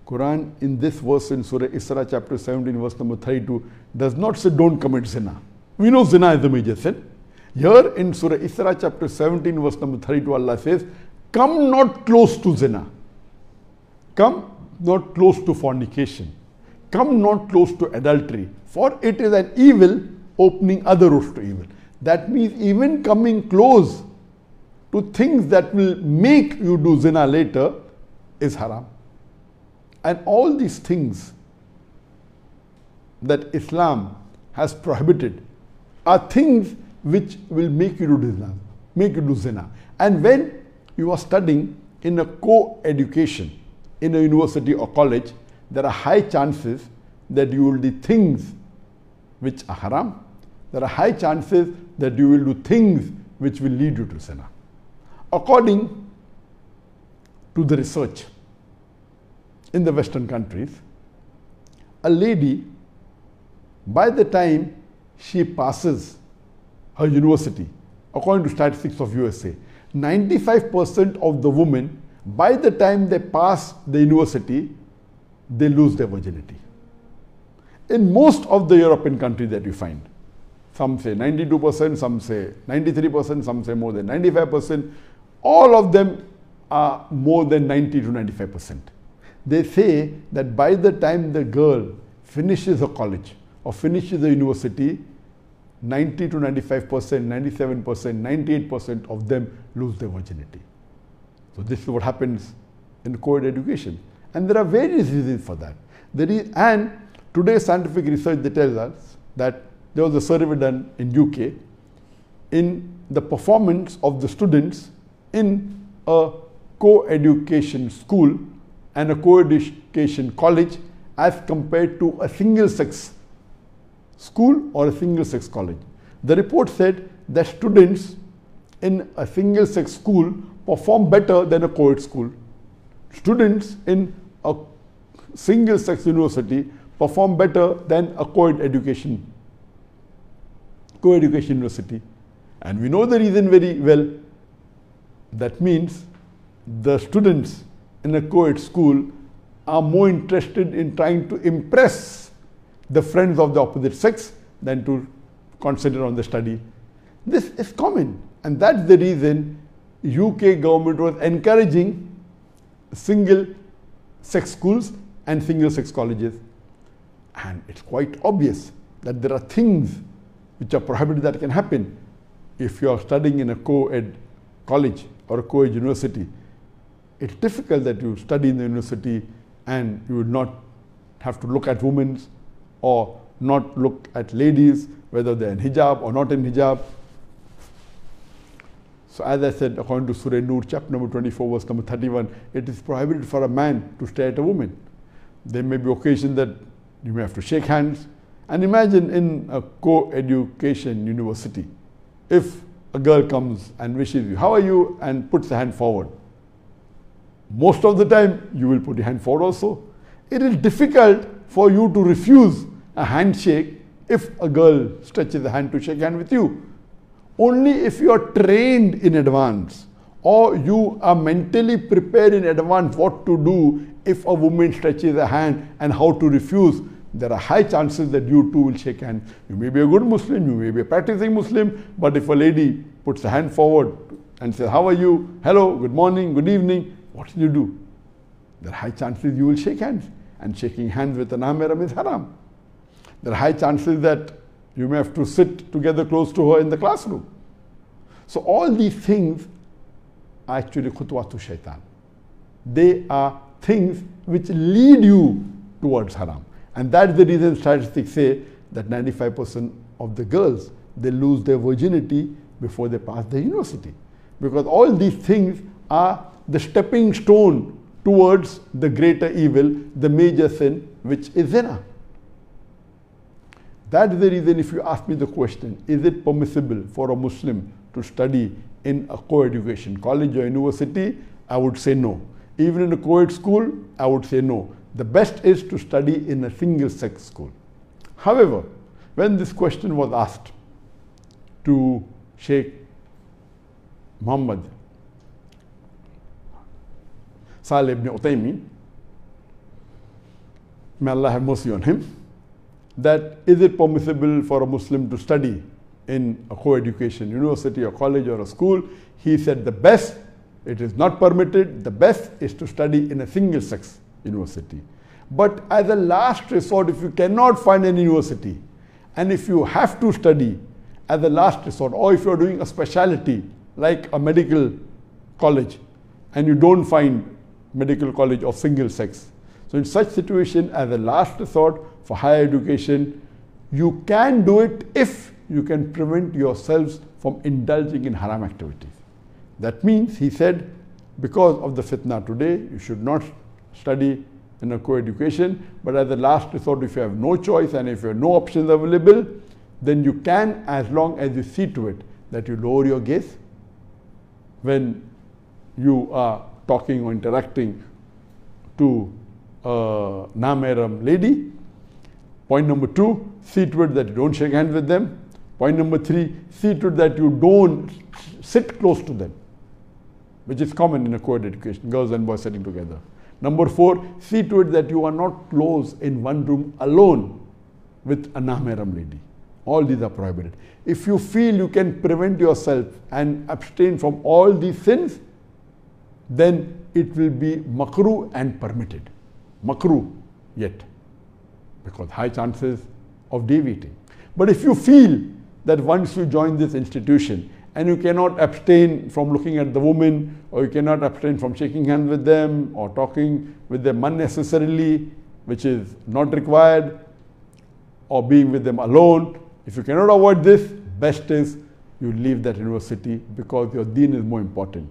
Quran in this verse in Surah Isra chapter 17 verse number 32 does not say don't commit zina. We know zina is the major sin. Here in Surah Isra chapter 17 verse number 32 Allah says, come not close to zina. Come not close to fornication. Come not close to adultery. For it is an evil opening other roads to evil. That means even coming close to things that will make you do zina later is haram. And all these things that Islam has prohibited are things which will make you do zina, make you do zina. And when you are studying in a co-education in a university or college, there are high chances that you will do things which are haram. There are high chances that you will do things which will lead you to zina. According to the research in the Western countries, a lady, by the time she passes her university, according to statistics of USA, 95% of the women, by the time they pass the university, they lose their virginity. In most of the European countries that you find, some say 92%, some say 93%, some say more than 95%, all of them are more than 90 to 95%. They say that by the time the girl finishes her college or finishes the university, 90 to 95 percent, 97 percent, 98 percent of them lose their virginity. So this is what happens in co-ed education. And there are various reasons for that. There is, and today's scientific research tells us that there was a survey done in UK in the performance of the students in a co-education school and a co-education college as compared to a single sex school or a single sex college. The report said that students in a single sex school perform better than a co-ed school. Students in a single sex university perform better than a co-ed education, co-education university. And we know the reason very well. That means the students in a co-ed school are more interested in trying to impress the friends of the opposite sex than to concentrate on the study. This is common and that's the reason UK government was encouraging single sex schools and single sex colleges. And it's quite obvious that there are things which are prohibited that can happen if you are studying in a co-ed college or a co-ed university. It's difficult that you study in the university and you would not have to look at women or not look at ladies, whether they're in hijab or not in hijab. So as I said, according to Surah Nur, chapter number 24, verse number 31, it is prohibited for a man to stare at a woman. There may be occasion that you may have to shake hands. And imagine in a co-education university, if a girl comes and wishes you, how are you? and puts a hand forward. Most of the time, you will put your hand forward also. It is difficult for you to refuse a handshake if a girl stretches a hand to shake hand with you. Only if you are trained in advance or you are mentally prepared in advance what to do if a woman stretches a hand and how to refuse, there are high chances that you too will shake hands. You may be a good Muslim, you may be a practicing Muslim, but if a lady puts a hand forward and says, How are you? Hello, good morning, good evening, what will you do? There are high chances you will shake hands and shaking hands with an amiram is haram. There are high chances that you may have to sit together close to her in the classroom. So all these things are actually khutwatu shaitan. They are things which lead you towards haram. And that's the reason statistics say that 95% of the girls, they lose their virginity before they pass the university. Because all these things are the stepping stone towards the greater evil, the major sin, which is zina. That is the reason if you ask me the question, is it permissible for a Muslim to study in a co-education college or university? I would say no. Even in a co-ed school, I would say no. The best is to study in a single sex school. However, when this question was asked to Sheikh Muhammad Salih ibn Utaymi, may Allah have mercy on him, that is it permissible for a Muslim to study in a co-education university or college or a school? He said the best, it is not permitted, the best is to study in a single sex university. But as a last resort, if you cannot find an university, and if you have to study as a last resort, or if you're doing a specialty like a medical college, and you don't find medical college of single sex. So in such situation, as a last resort for higher education, you can do it if you can prevent yourselves from indulging in haram activities. That means, he said, because of the fitna today, you should not study in a co-education, but as a last resort, if you have no choice and if you have no options available, then you can as long as you see to it that you lower your gaze when you are talking or interacting to uh, a non lady. Point number two, see to it that you don't shake hands with them. Point number three, see to it that you don't sit close to them, which is common in a co-ed education, girls and boys sitting together. Number four, see to it that you are not close in one room alone with a Nahmeram lady. All these are prohibited. If you feel you can prevent yourself and abstain from all these sins, then it will be makruh and permitted. Makruh yet, because high chances of deviating. But if you feel that once you join this institution and you cannot abstain from looking at the woman or you cannot abstain from shaking hands with them or talking with them unnecessarily, which is not required, or being with them alone. If you cannot avoid this, best is you leave that university because your deen is more important.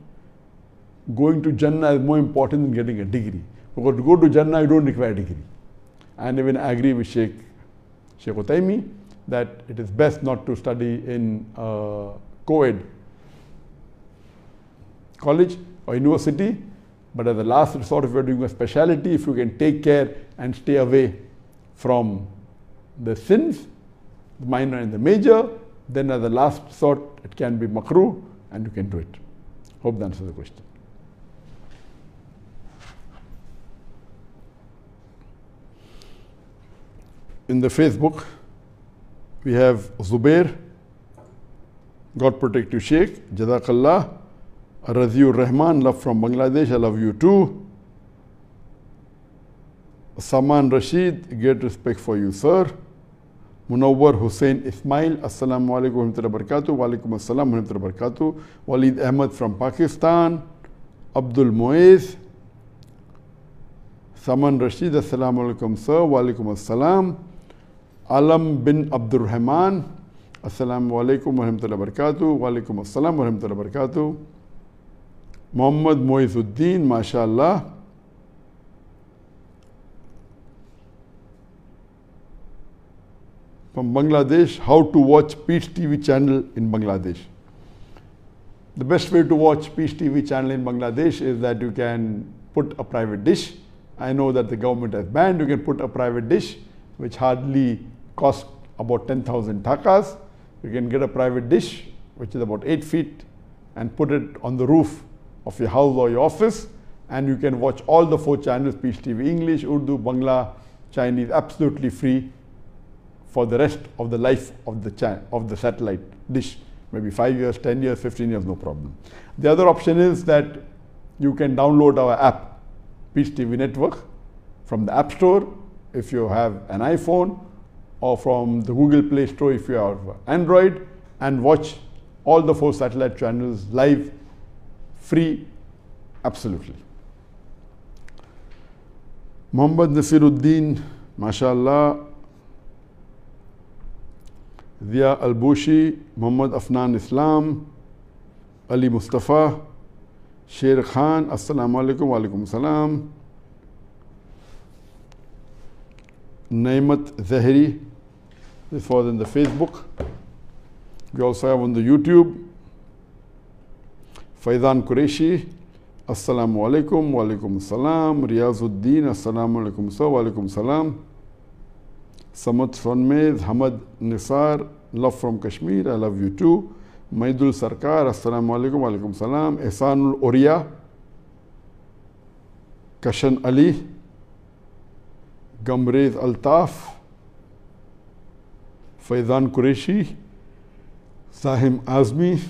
Going to Jannah is more important than getting a degree. Because to go to Jannah, you don't require a degree. And even I agree with Sheikh, Sheikh Utaymi that it is best not to study in uh, co-ed college or university, but as a last resort, if you're doing a specialty, if you can take care and stay away from the sins, the minor and the major, then as a last resort, it can be makruh and you can do it. Hope that answers the question. In the Facebook, we have Zubair, God protect you, Sheikh, Jazakallah. Raziur Rahman, love from Bangladesh, I love you too. Saman Rashid, great respect for you, sir. Munawwar Hussein Ismail, Assalamu alaikum wa barakatuh. Wa alaikum assalam wa barakatuh. Walid Ahmad from Pakistan. Abdul Moez. Saman Rashid, Assalamu alaikum, sir. Wa alaikum assalam. Alam bin Abdul Rahman. Assalamu alaikum wa rahmatullahi wa barakatuh. Wa alaikum assalam wa rahmatullahi wa barakatuh. Muhammad Moizuddin, mashallah. From Bangladesh, how to watch Peace TV channel in Bangladesh. The best way to watch Peace TV channel in Bangladesh is that you can put a private dish. I know that the government has banned, you can put a private dish which hardly costs about 10,000 takas. You can get a private dish which is about 8 feet and put it on the roof of your house or your office and you can watch all the four channels, Peace TV, English, Urdu, Bangla, Chinese, absolutely free for the rest of the life of the, of the satellite dish. Maybe 5 years, 10 years, 15 years, no problem. The other option is that you can download our app, Peace TV Network, from the App Store if you have an iPhone or from the Google Play Store if you have Android and watch all the four satellite channels live free, absolutely. Muhammad Nasiruddin, mashallah. Zia Al Bushi, Muhammad Afnan Islam, Ali Mustafa, Sher Khan, Assalamu alaikum, wa alaikum salam. Naimat Zahiri, this was in the Facebook. We also have on the YouTube. Faizan Qureshi, Assalamu alaikum, wa salam. Riyazuddin, Assalamu alaikum, so, wa salam. Samad Sonmez, Hamad Nisar, love from Kashmir, I love you too. Maidul Sarkar, Assalamu alaikum salam. Ehsanul Oriya, Kashan Ali, Gamrez Altaf, Faizan Qureshi, Sahim Azmi,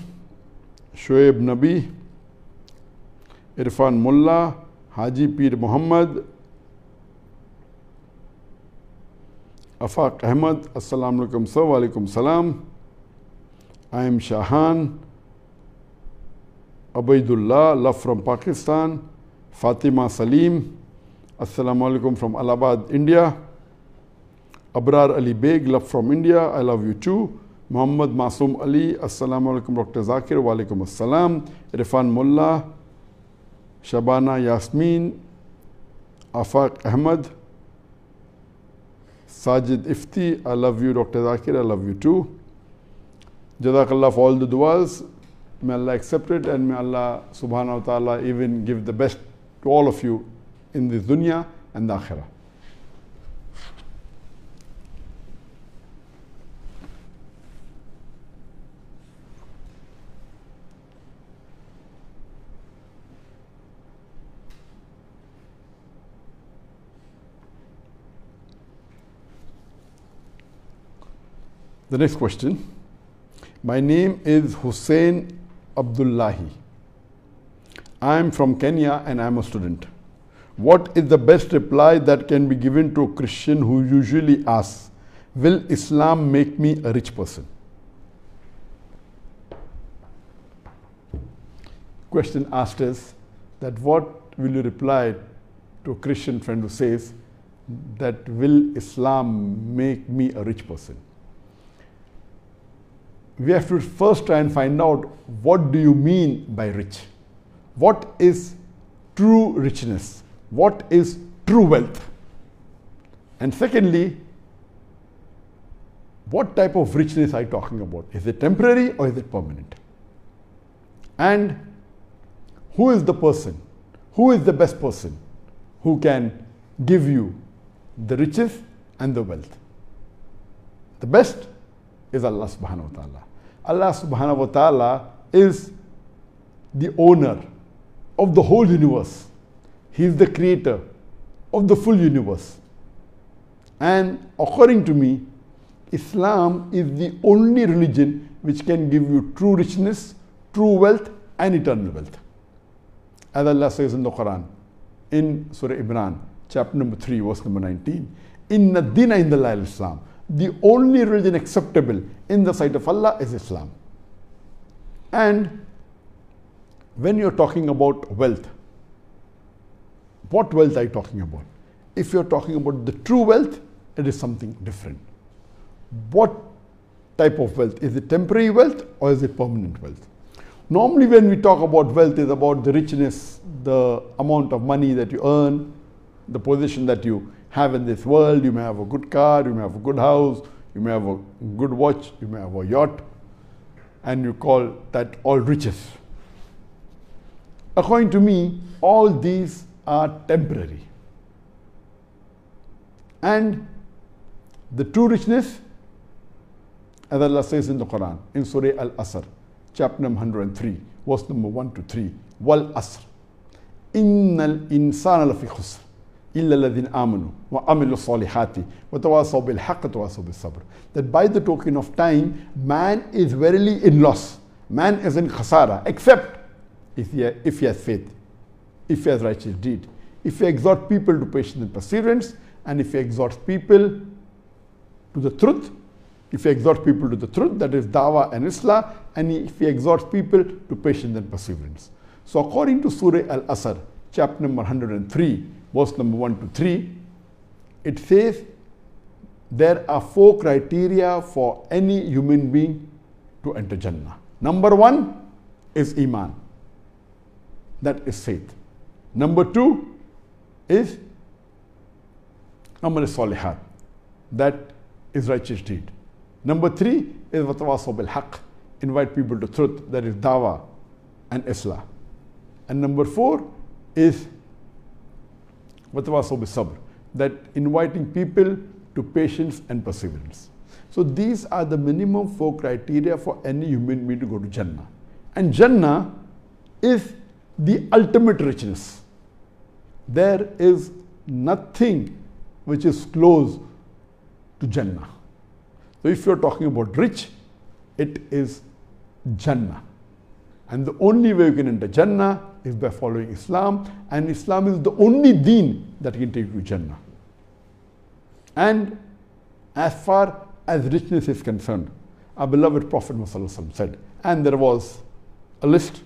Shoaib Nabi, Irfan Mullah, Haji Pir Muhammad, Afaq Ahmad, Assalamu alaikum, sir, wa alaikum salam. I am Shahan, Abaidullah, love from Pakistan. Fatima Salim, Assalamu alaikum from Allahabad, India. Abrar Ali Beg, love from India, I love you too. Muhammad Masum Ali, Assalamu alaikum Dr. Zakir, wa assalam. Irfan Mullah, Shabana Yasmin, Afaq Ahmad, Sajid Ifti, I love you, Dr. Zakir, I love you too. Jazakallah for all the du'as. May Allah accept it and may Allah subhanahu wa ta'ala even give the best to all of you in the dunya and the akhirah. The next question. My name is Hussein Abdullahi. I am from Kenya and I am a student. What is the best reply that can be given to a Christian who usually asks, Will Islam make me a rich person? Question asked is that what will you reply to a Christian friend who says that will Islam make me a rich person? we have to first try and find out what do you mean by rich? What is true richness? What is true wealth? And secondly, what type of richness are you talking about? Is it temporary or is it permanent? And who is the person? Who is the best person who can give you the riches and the wealth? The best is Allah subhanahu wa ta'ala. Allah subhanahu wa ta'ala is the owner of the whole universe. He is the creator of the full universe. And according to me, Islam is the only religion which can give you true richness, true wealth, and eternal wealth. As Allah says in the Quran, in Surah Imran, chapter number 3, verse number 19, Inna dina in the Islam the only religion acceptable in the sight of Allah is Islam. And when you're talking about wealth, what wealth are you talking about? If you're talking about the true wealth, it is something different. What type of wealth? Is it temporary wealth or is it permanent wealth? Normally, when we talk about wealth, is about the richness, the amount of money that you earn, the position that you have in this world. You may have a good car, you may have a good house, you may have a good watch, you may have a yacht, and you call that all riches. According to me, all these are temporary. And the true richness, as Allah says in the Quran, in Surah Al Asr, chapter number 103, verse number 1 to 3, Wal Asr. Innal insana lafi khusr. إلا الذين آمنوا وعملوا الصالحات وتواصوا بالحق وتواصوا بالصبر that by the token of time man is verily in loss man is in khasara except if he, if he has faith if he has righteous deed if he exhort people to patience and perseverance and if he exhorts people to the truth if he exhorts people to the truth that is dawah and islah and if he exhorts people to patience and perseverance so according to surah al-asr chapter number 103 verse number 1 to 3, it says there are four criteria for any human being to enter Jannah. Number one is Iman, that is faith. Number two is Amal Salihat, that is righteous deed. Number three is Watawasaw bil Haq, invite people to truth, that is Dawa and Islah. And number four is Watawasaw bil Sabr, that inviting people to patience and perseverance. So these are the minimum four criteria for any human being to go to Jannah. And Jannah is the ultimate richness. There is nothing which is close to Jannah. So if you're talking about rich, it is Jannah. And the only way you can enter Jannah is by following Islam, and Islam is the only deen that can take you to Jannah. And as far as richness is concerned, our beloved Prophet Muhammad said, and there was a list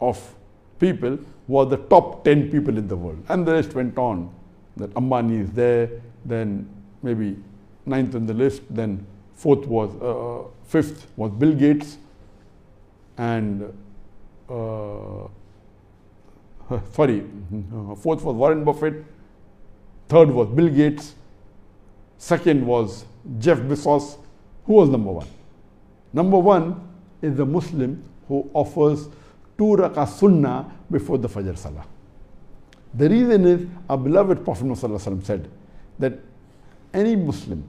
of people are the top 10 people in the world. And the rest went on. That Ambani is there, then maybe ninth on the list, then fourth was, uh, fifth was Bill Gates, and uh, sorry, fourth was Warren Buffett, third was Bill Gates, second was Jeff Bezos. Who was number one? Number one is the Muslim who offers two rakah sunnah before the Fajr Salah. The reason is our beloved Prophet said that any Muslim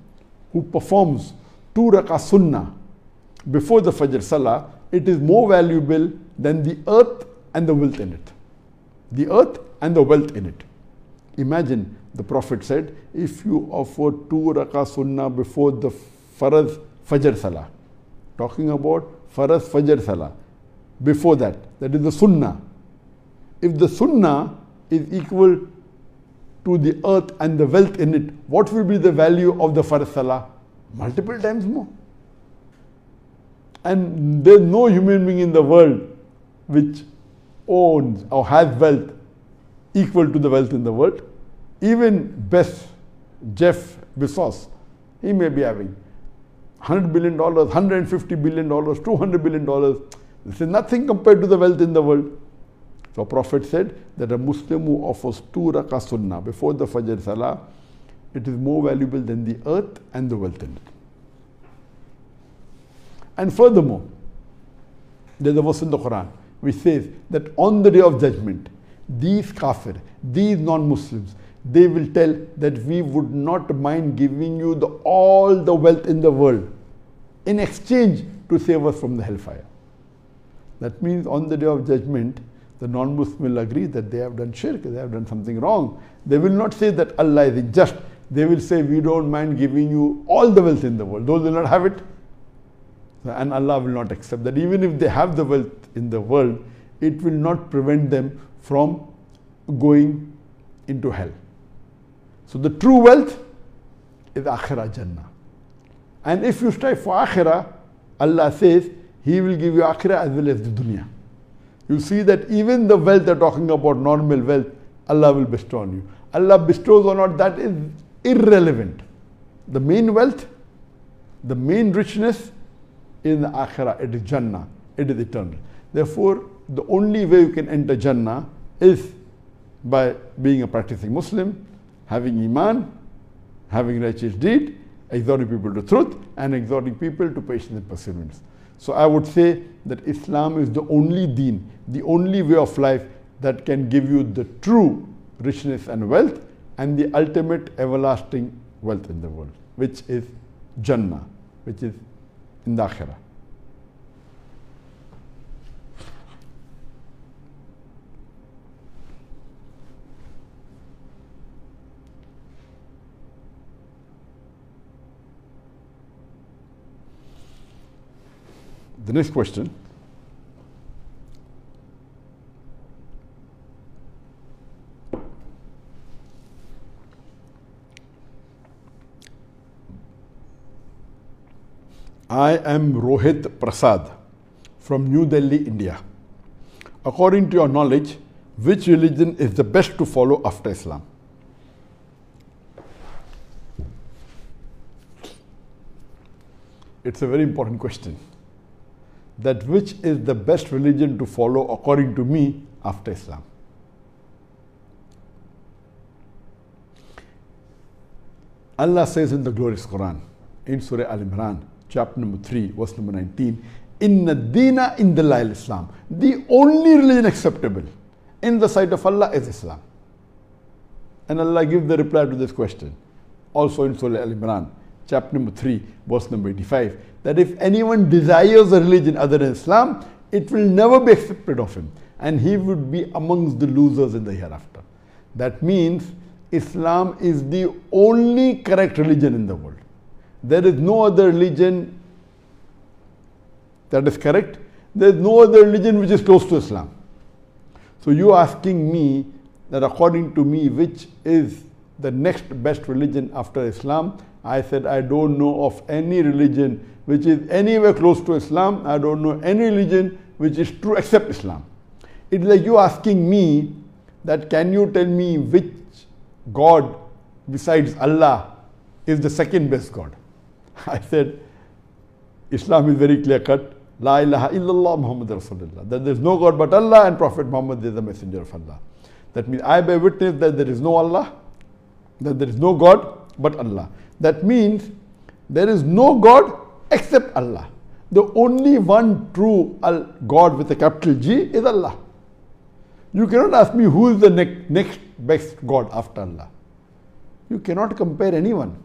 who performs two rakah sunnah before the Fajr Salah, it is more valuable than the earth and the wealth in it. The earth and the wealth in it. Imagine the Prophet said, if you offer two rakah sunnah before the Farad Fajr Salah, talking about Farad Fajr Salah, before that, that is the sunnah. If the sunnah is equal to the earth and the wealth in it, what will be the value of the farasalah Multiple times more. And there's no human being in the world which owns or has wealth equal to the wealth in the world. Even best Jeff Bezos, he may be having $100 billion, $150 billion, $200 billion. This is nothing compared to the wealth in the world. So Prophet said that a Muslim who offers two rakah sunnah before the Fajr Salah, it is more valuable than the earth and the wealth in it. And furthermore, there's a verse in the Quran which says that on the day of judgment, these kafir, these non-Muslims, they will tell that we would not mind giving you the, all the wealth in the world in exchange to save us from the hellfire. That means on the day of judgment, the non-Muslim will agree that they have done shirk, they have done something wrong. They will not say that Allah is unjust. They will say, we don't mind giving you all the wealth in the world. Those will not have it. And Allah will not accept that. Even if they have the wealth in the world, it will not prevent them from going into hell. So the true wealth is Akhirah Jannah. And if you strive for Akhirah, Allah says, He will give you Akhirah as well as the dunya. You see that even the wealth they're talking about, normal wealth, Allah will bestow on you. Allah bestows or not, that is irrelevant. The main wealth, the main richness is the Akhirah, it is Jannah, it is eternal. Therefore, the only way you can enter Jannah is by being a practicing Muslim, having Iman, having righteous deed, exhorting people to truth, and exhorting people to patience and perseverance. So I would say that Islam is the only deen, the only way of life that can give you the true richness and wealth and the ultimate everlasting wealth in the world, which is Jannah, which is in the Akhirah. The next question. I am Rohit Prasad from New Delhi, India. According to your knowledge, which religion is the best to follow after Islam? It's a very important question. That which is the best religion to follow according to me after Islam? Allah says in the glorious Quran, in Surah Al Imran, chapter number 3, verse number 19, Inna dina in the Islam. The only religion acceptable in the sight of Allah is Islam. And Allah gives the reply to this question. Also in Surah Al Imran, chapter number 3, verse number 85, that if anyone desires a religion other than Islam, it will never be accepted of him. And he would be amongst the losers in the hereafter. That means Islam is the only correct religion in the world. There is no other religion that is correct. There is no other religion which is close to Islam. So you are asking me that according to me, which is the next best religion after Islam? I said, I don't know of any religion which is anywhere close to Islam. I don't know any religion which is true except Islam. It's like you asking me that can you tell me which God besides Allah is the second best God. I said, Islam is very clear cut. La ilaha illallah Muhammad Rasulullah. That there is no God but Allah and Prophet Muhammad is the messenger of Allah. That means I bear witness that there is no Allah, that there is no God but Allah. That means there is no God except Allah. The only one true God with a capital G is Allah. You cannot ask me who is the ne- next best God after Allah. You cannot compare anyone.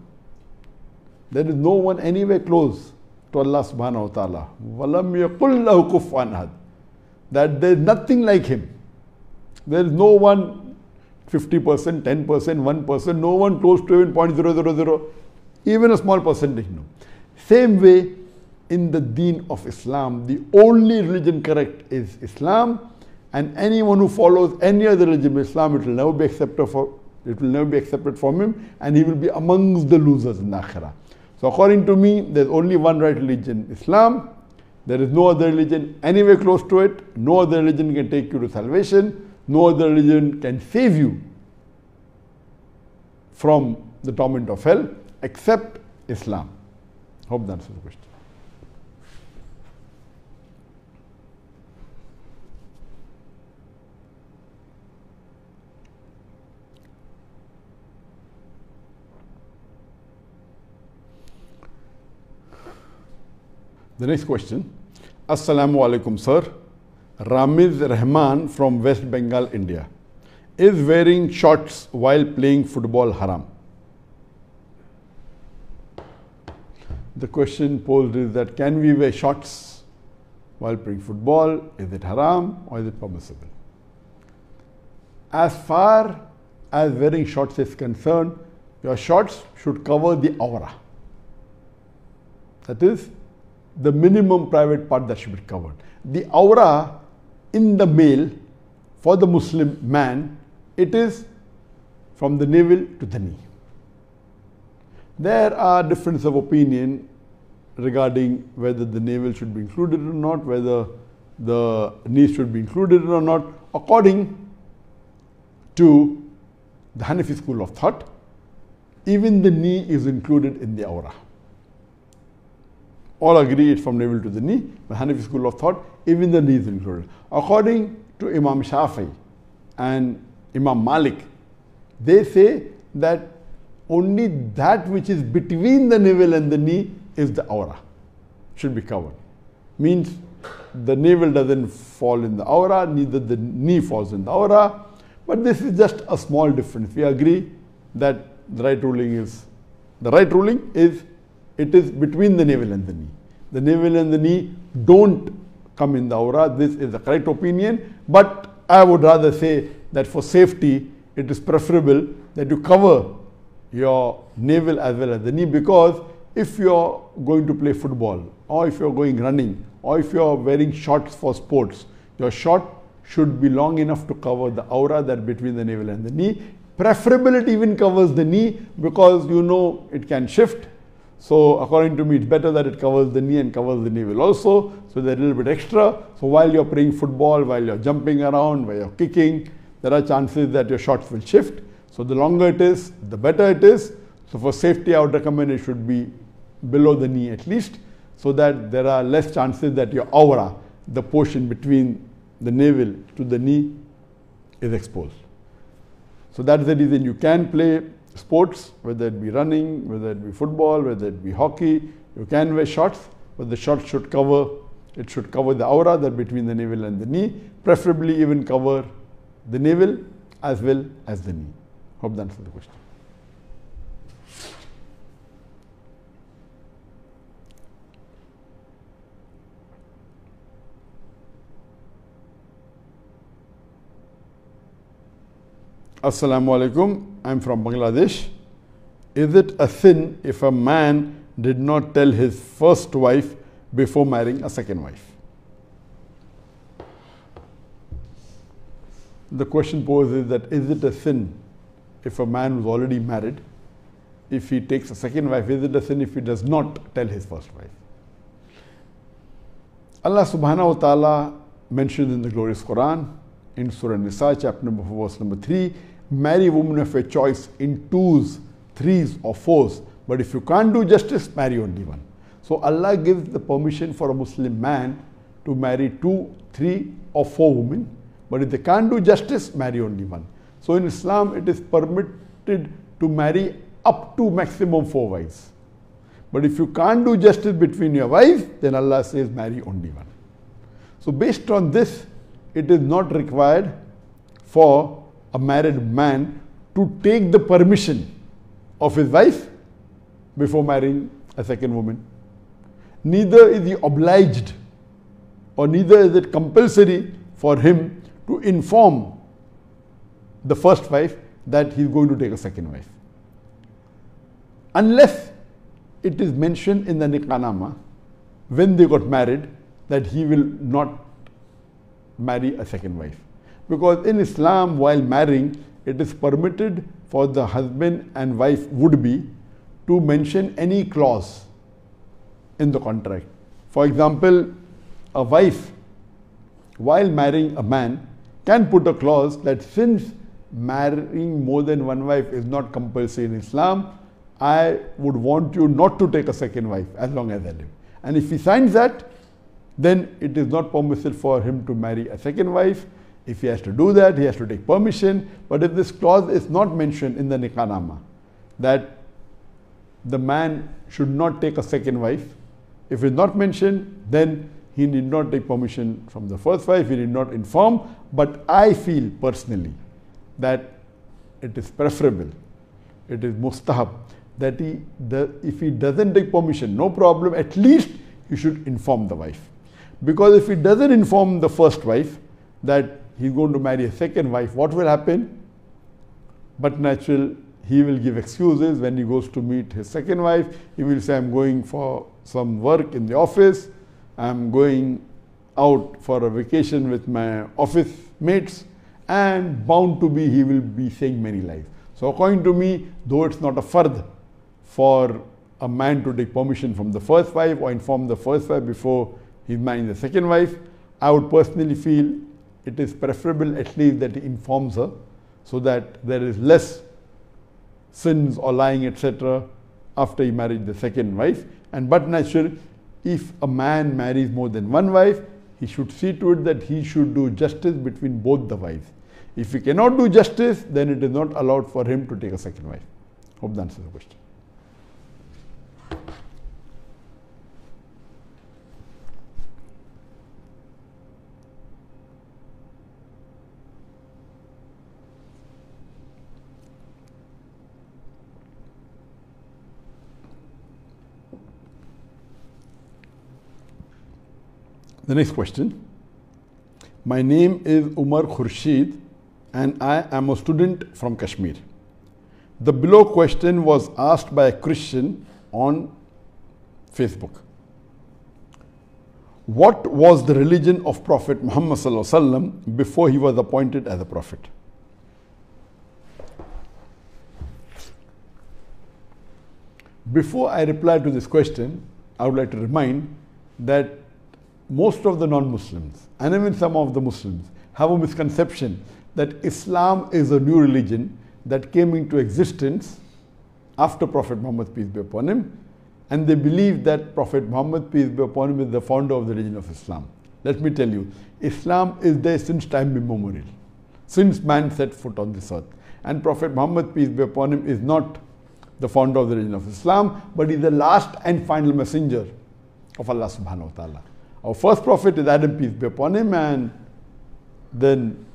There is no one anywhere close to Allah subhanahu wa ta'ala. وَلَمْ يَقُلْ لَهُ كُفْوًا That there is nothing like Him. There is no one 50%, 10%, 1%, no one close to even 0.000, even a small percentage. No. Same way, in the deen of Islam, the only religion correct is Islam and anyone who follows any other religion, Islam, it will never be accepted for it will never be accepted from him, and he will be amongst the losers in akhirah. So according to me, there's only one right religion, Islam. There is no other religion anywhere close to it. No other religion can take you to salvation. No other religion can save you from the torment of hell except Islam. Hope that answers the question. The next question. Assalamu alaikum, sir. Ramiz Rahman from West Bengal, India. Is wearing shorts while playing football haram? The question posed is that can we wear shorts while playing football? Is it haram or is it permissible? As far as wearing shorts is concerned, your shorts should cover the aura. That is, the minimum private part that should be covered. The aura in the male for the Muslim man, it is from the navel to the knee. There are differences of opinion regarding whether the navel should be included or not, whether the knee should be included or not, according to the Hanafi school of thought, even the knee is included in the aura all agree it's from navel to the knee. The Hanafi school of thought, even the knee is included. According to Imam Shafi and Imam Malik, they say that only that which is between the navel and the knee is the aura, should be covered. Means the navel doesn't fall in the aura, neither the knee falls in the aura. But this is just a small difference. We agree that the right ruling is the right ruling is it is between the navel and the knee. The navel and the knee don't come in the aura. This is the correct opinion. But I would rather say that for safety, it is preferable that you cover your navel as well as the knee because if you're going to play football or if you're going running or if you're wearing shorts for sports, your short should be long enough to cover the aura that between the navel and the knee. Preferable it even covers the knee because you know it can shift so according to me, it's better that it covers the knee and covers the navel also. So they're a little bit extra. So while you're playing football, while you're jumping around, while you're kicking, there are chances that your shots will shift. So the longer it is, the better it is. So for safety, I would recommend it should be below the knee at least, so that there are less chances that your aura, the portion between the navel to the knee, is exposed. So that's the reason you can play sports, whether it be running, whether it be football, whether it be hockey, you can wear shorts, but the shorts should cover, it should cover the aura that between the navel and the knee, preferably even cover the navel as well as the knee. Hope that answers the question. Assalamu alaikum. I'm from Bangladesh. Is it a sin if a man did not tell his first wife before marrying a second wife? The question poses that is it a sin if a man who's already married, if he takes a second wife, is it a sin if he does not tell his first wife? Allah subhanahu wa ta'ala mentioned in the glorious Quran in Surah Nisa, chapter number 4, verse number 3, marry women of your choice in twos, threes, or fours. But if you can't do justice, marry only one. So Allah gives the permission for a Muslim man to marry two, three, or four women. But if they can't do justice, marry only one. So in Islam, it is permitted to marry up to maximum four wives. But if you can't do justice between your wives, then Allah says marry only one. So based on this, it is not required for a married man to take the permission of his wife before marrying a second woman. Neither is he obliged or neither is it compulsory for him to inform the first wife that he is going to take a second wife. Unless it is mentioned in the Nikah when they got married that he will not marry a second wife. Because in Islam, while marrying, it is permitted for the husband and wife would be to mention any clause in the contract. For example, a wife, while marrying a man, can put a clause that since marrying more than one wife is not compulsory in Islam, I would want you not to take a second wife as long as I live. And if he signs that, then it is not permissible for him to marry a second wife if he has to do that, he has to take permission. But if this clause is not mentioned in the Nikah that the man should not take a second wife, if it's not mentioned, then he need not take permission from the first wife, he need not inform. But I feel personally that it is preferable, it is mustahab, that he, the, if he doesn't take permission, no problem, at least he should inform the wife. Because if he doesn't inform the first wife that he's going to marry a second wife, what will happen? But natural, he will give excuses when he goes to meet his second wife. He will say, I'm going for some work in the office, I'm going out for a vacation with my office mates, and bound to be, he will be saying many lies. So, according to me, though it's not a fard for a man to take permission from the first wife or inform the first wife before he's marrying the second wife, I would personally feel it is preferable at least that he informs her so that there is less sins or lying, etc., after he married the second wife. And but naturally, if a man marries more than one wife, he should see to it that he should do justice between both the wives. If he cannot do justice, then it is not allowed for him to take a second wife. Hope that answers the question. The next question. My name is Umar Khurshid and I am a student from Kashmir. The below question was asked by a Christian on Facebook. What was the religion of Prophet Muhammad before he was appointed as a prophet? Before I reply to this question, I would like to remind that most of the non-Muslims and even some of the Muslims have a misconception that Islam is a new religion that came into existence after Prophet Muhammad, peace be upon him, and they believe that Prophet Muhammad, peace be upon him, is the founder of the religion of Islam. Let me tell you, Islam is there since time immemorial, since man set foot on this earth. And Prophet Muhammad, peace be upon him, is not the founder of the religion of Islam, but he is the last and final messenger of Allah subhanahu wa ta'ala. Our first prophet is Adam, peace be upon him, and then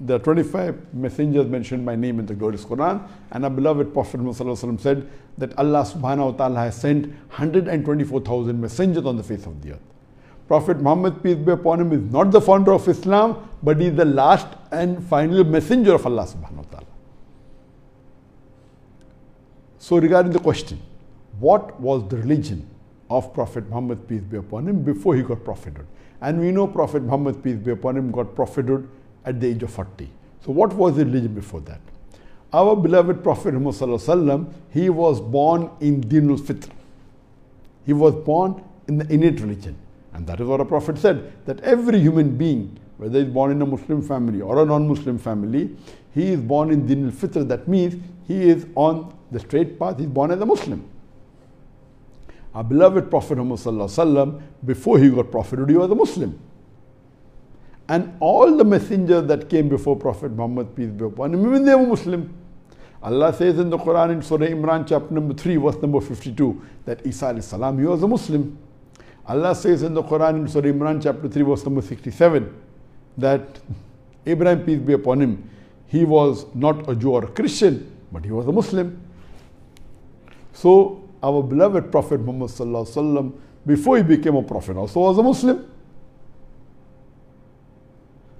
the 25 messengers mentioned by name in the glorious Quran. And our beloved Prophet Muhammad said that Allah subhanahu wa ta'ala has sent 124,000 messengers on the face of the earth. Prophet Muhammad, peace be upon him, is not the founder of Islam, but he is the last and final messenger of Allah subhanahu wa ta'ala. So, regarding the question, what was the religion of Prophet Muhammad, peace be upon him, before he got prophethood? And we know Prophet Muhammad, peace be upon him, got prophethood at the age of 40. So, what was the religion before that? Our beloved Prophet Muhammad, he was born in Dinul Fitr. He was born in the innate religion. And that is what a Prophet said that every human being, whether he's born in a Muslim family or a non Muslim family, he is born in Dinul Fitr. That means he is on the straight path, he's born as a Muslim. Our beloved Prophet Muhammad, before he got prophethood, he was a Muslim. And all the messengers that came before Prophet Muhammad, peace be upon him, even they were Muslim. Allah says in the Quran in Surah Imran, chapter number 3, verse number 52, that Isa salam, he was a Muslim. Allah says in the Quran in Surah Imran, chapter 3, verse number 67, that Abraham, peace be upon him, he was not a Jew or a Christian, but he was a Muslim. So, our beloved Prophet Muhammad, before he became a prophet, also was a Muslim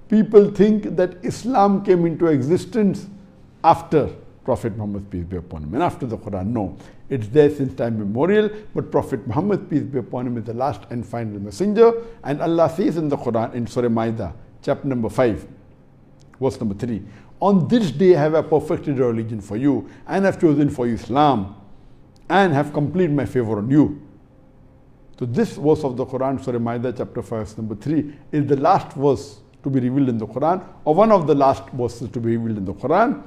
people think that Islam came into existence after Prophet Muhammad, peace be upon him, and after the Quran. No, it's there since time memorial, but Prophet Muhammad, peace be upon him, is the last and final messenger. And Allah says in the Quran, in Surah Maida, chapter number 5, verse number 3, On this day have I perfected religion for you, and have chosen for you Islam, and have completed my favor on you. So this verse of the Quran, Surah Maida chapter 5 verse number 3 is the last verse to be revealed in the Quran or one of the last verses to be revealed in the Quran.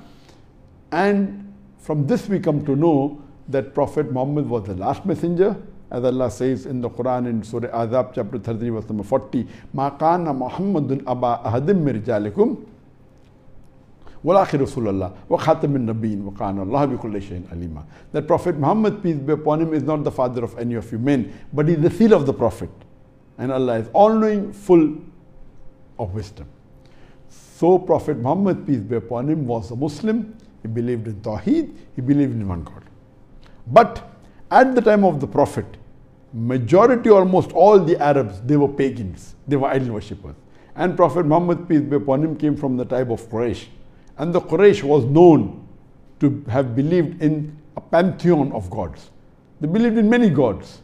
And from this we come to know that Prophet Muhammad was the last messenger. As Allah says in the Quran in Surah Ahzab chapter 33 verse number 40, مَا كَانَ مُحَمَّدٌ أَبَا أَهَدٍ مِرْجَالِكُمْ رِجَالِكُمْ وَلَٰكِنْ رَسُولَ اللَّهِ وَخَاتَمِ النَّبِيِّينَ وَكَانَ اللَّهُ بِكُلِّ شَيْءٍ عَلِيمًا That Prophet Muhammad, peace be upon him, is not the father of any of you men, but he is the seal of the Prophet. And Allah is all-knowing, full of wisdom. So Prophet Muhammad, peace be upon him, was a Muslim. He believed in Tawheed, he believed in one God. But at the time of the Prophet, majority, almost all the Arabs, they were pagans, they were idol worshippers. And Prophet Muhammad, peace be upon him, came from the tribe of Quraysh. And the Quraysh was known to have believed in a pantheon of gods. They believed in many gods.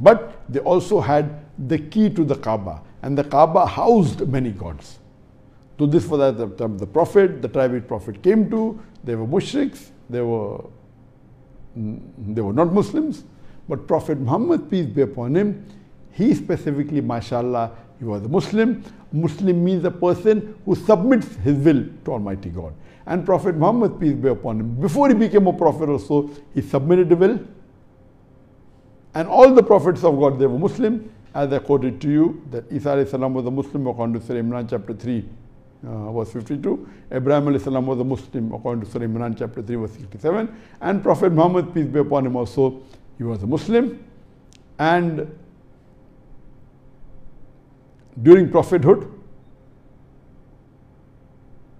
But they also had the key to the Kaaba and the Kaaba housed many gods. So this was at the time the Prophet, the tribe Prophet came to, they were mushriks, they were, mm, they were not Muslims, but Prophet Muhammad, peace be upon him, he specifically, mashallah, he was a Muslim. Muslim means a person who submits his will to Almighty God. And Prophet Muhammad, peace be upon him, before he became a prophet also, he submitted the will. And all the prophets of God, they were Muslim as I quoted to you, that Isa salam was a Muslim according to Surah Imran chapter 3, uh, verse 52. Abraham salam was a Muslim according to Surah Imran chapter 3, verse 67. And Prophet Muhammad, peace be upon him also, he was a Muslim. And during prophethood,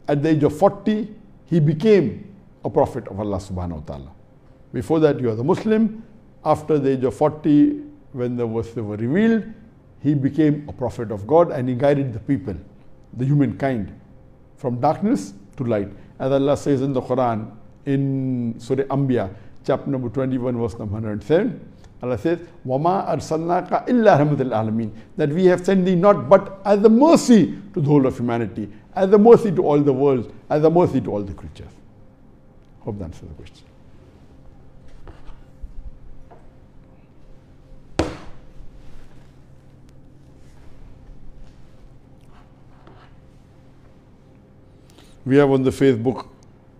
at the age of 40, he became a prophet of Allah subhanahu wa ta'ala. Before that, he was a Muslim. After the age of 40, when the verses were revealed, he became a prophet of God and he guided the people, the humankind, from darkness to light. As Allah says in the Quran, in Surah Anbiya, chapter number 21, verse number 107, Allah says, Wama arsalnaka illa rahmatul alamin." That we have sent thee not but as a mercy to the whole of humanity, as a mercy to all the world, as a mercy to all the creatures. Hope that answers the question. We have on the Facebook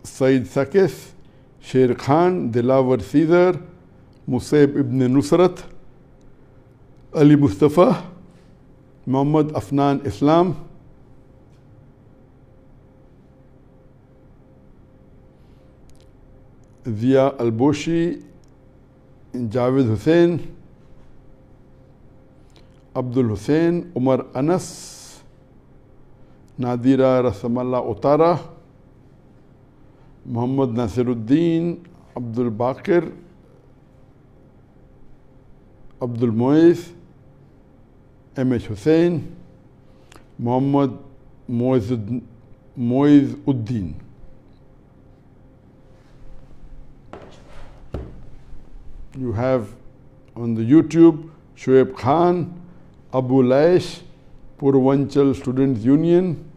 Said Sakis, Sher Khan, Dilawar Caesar, Musab ibn Nusrat, Ali Mustafa, Muhammad Afnan Islam, Zia Al-Boshi, Javed Hussain, Abdul Hussain, Umar Anas, Nadira Rasamallah Otara, Muhammad Nasiruddin, Abdul Bakir, Abdul Moiz, M.H. Hussain, Muhammad Moiz Uddin. You have on the YouTube Shoaib Khan, Abu Laish, Purvanchal Students Union,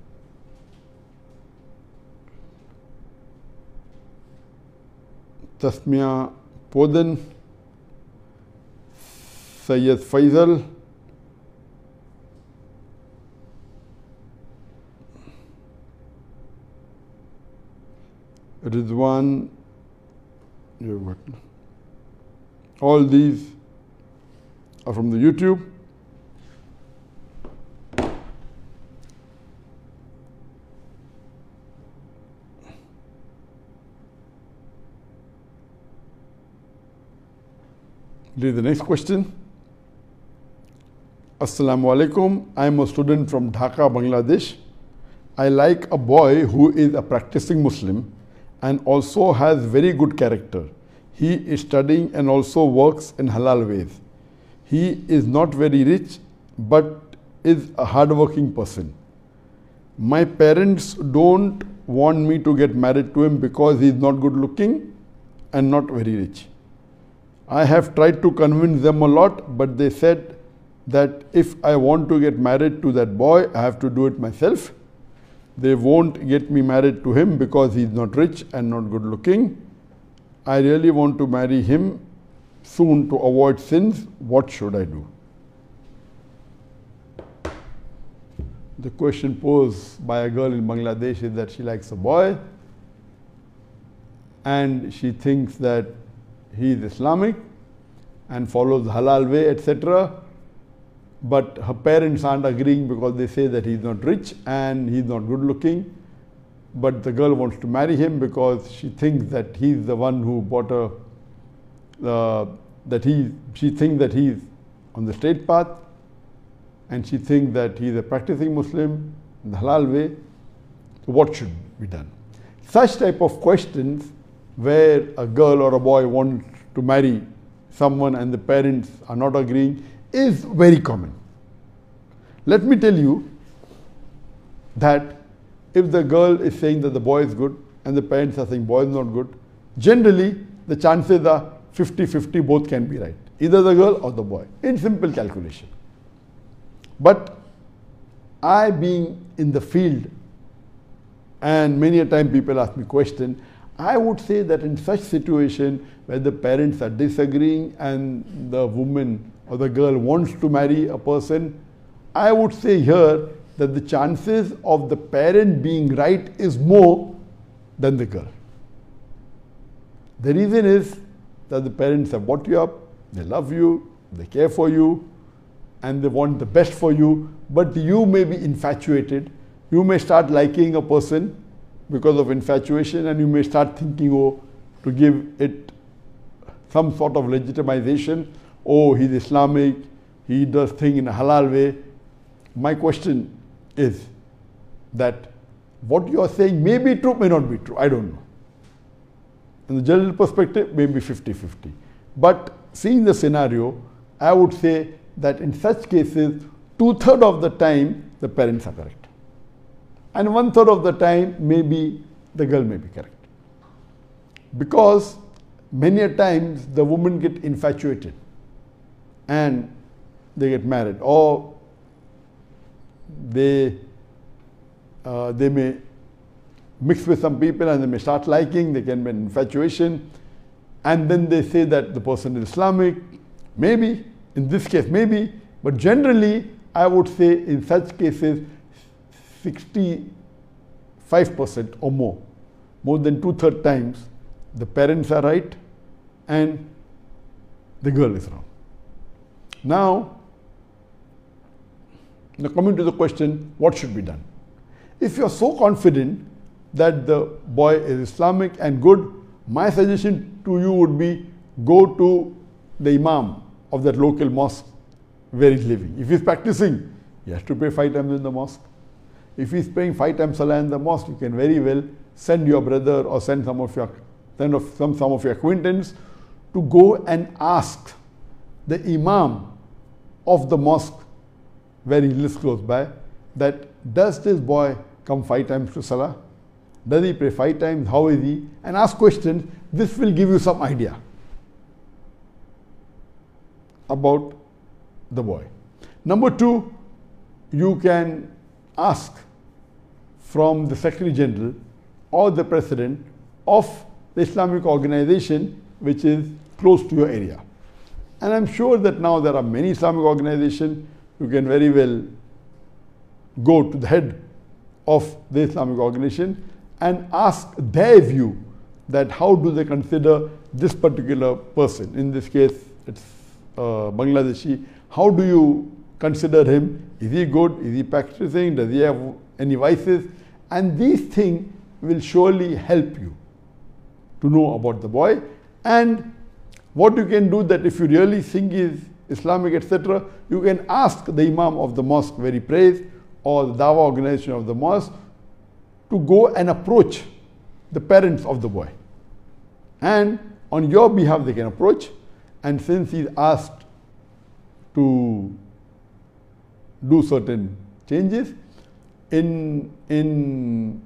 Tasmia Podan, Sayyid Faisal, Rizwan, all these are from the YouTube. Read the next question. Assalamu alaikum. I am a student from Dhaka, Bangladesh. I like a boy who is a practicing Muslim and also has very good character. He is studying and also works in halal ways. He is not very rich but is a hardworking person. My parents don't want me to get married to him because he is not good looking and not very rich. I have tried to convince them a lot, but they said that if I want to get married to that boy, I have to do it myself. They won't get me married to him because he's not rich and not good looking. I really want to marry him soon to avoid sins. What should I do? The question posed by a girl in Bangladesh is that she likes a boy and she thinks that he is Islamic and follows halal way, etc. But her parents aren't agreeing because they say that he's not rich and he's not good looking. But the girl wants to marry him because she thinks that he's the one who bought her, uh, that he, she thinks that he's on the straight path and she thinks that he's a practicing Muslim in the halal way. So what should be done? Such type of questions where a girl or a boy wants to marry someone and the parents are not agreeing is very common. Let me tell you that if the girl is saying that the boy is good and the parents are saying boy is not good, generally the chances are 50-50 both can be right. Either the girl or the boy in simple calculation. But I being in the field and many a time people ask me question, I would say that in such situation where the parents are disagreeing and the woman or the girl wants to marry a person, I would say here that the chances of the parent being right is more than the girl. The reason is that the parents have brought you up, they love you, they care for you, and they want the best for you, but you may be infatuated. You may start liking a person because of infatuation and you may start thinking, oh, to give it some sort of legitimization, oh, he's Islamic, he does things in a halal way. My question is that what you are saying may be true, may not be true, I don't know. In the general perspective, maybe 50-50. But seeing the scenario, I would say that in such cases, two-thirds of the time, the parents are correct and one third of the time maybe the girl may be correct. Because many a times the women get infatuated and they get married or they uh, they may mix with some people and they may start liking, they can be infatuation and then they say that the person is Islamic, maybe, in this case maybe, but generally I would say in such cases 60 5% or more, more than two third times, the parents are right and the girl is wrong. Now, now coming to the question, what should be done? If you are so confident that the boy is Islamic and good, my suggestion to you would be go to the Imam of that local mosque where he's living. If he's practicing, he has to pray five times in the mosque. If he's praying five times salah in the mosque, you can very well send your brother or send some of your send of some, some of your acquaintance to go and ask the Imam of the mosque where he lives close by that does this boy come five times to salah? Does he pray five times? How is he? And ask questions. This will give you some idea about the boy. Number two, you can ask from the Secretary General or the President of the Islamic organization which is close to your area. And I'm sure that now there are many Islamic organizations who can very well go to the head of the Islamic organization and ask their view that how do they consider this particular person, in this case it's uh, Bangladeshi, how do you consider him? Is he good? Is he practicing? Does he have any vices? And these things will surely help you to know about the boy. And what you can do that if you really think is Islamic, etc., you can ask the Imam of the mosque where he prays or the Dawa organization of the mosque to go and approach the parents of the boy. And on your behalf, they can approach. And since he's asked to do certain changes, in, in,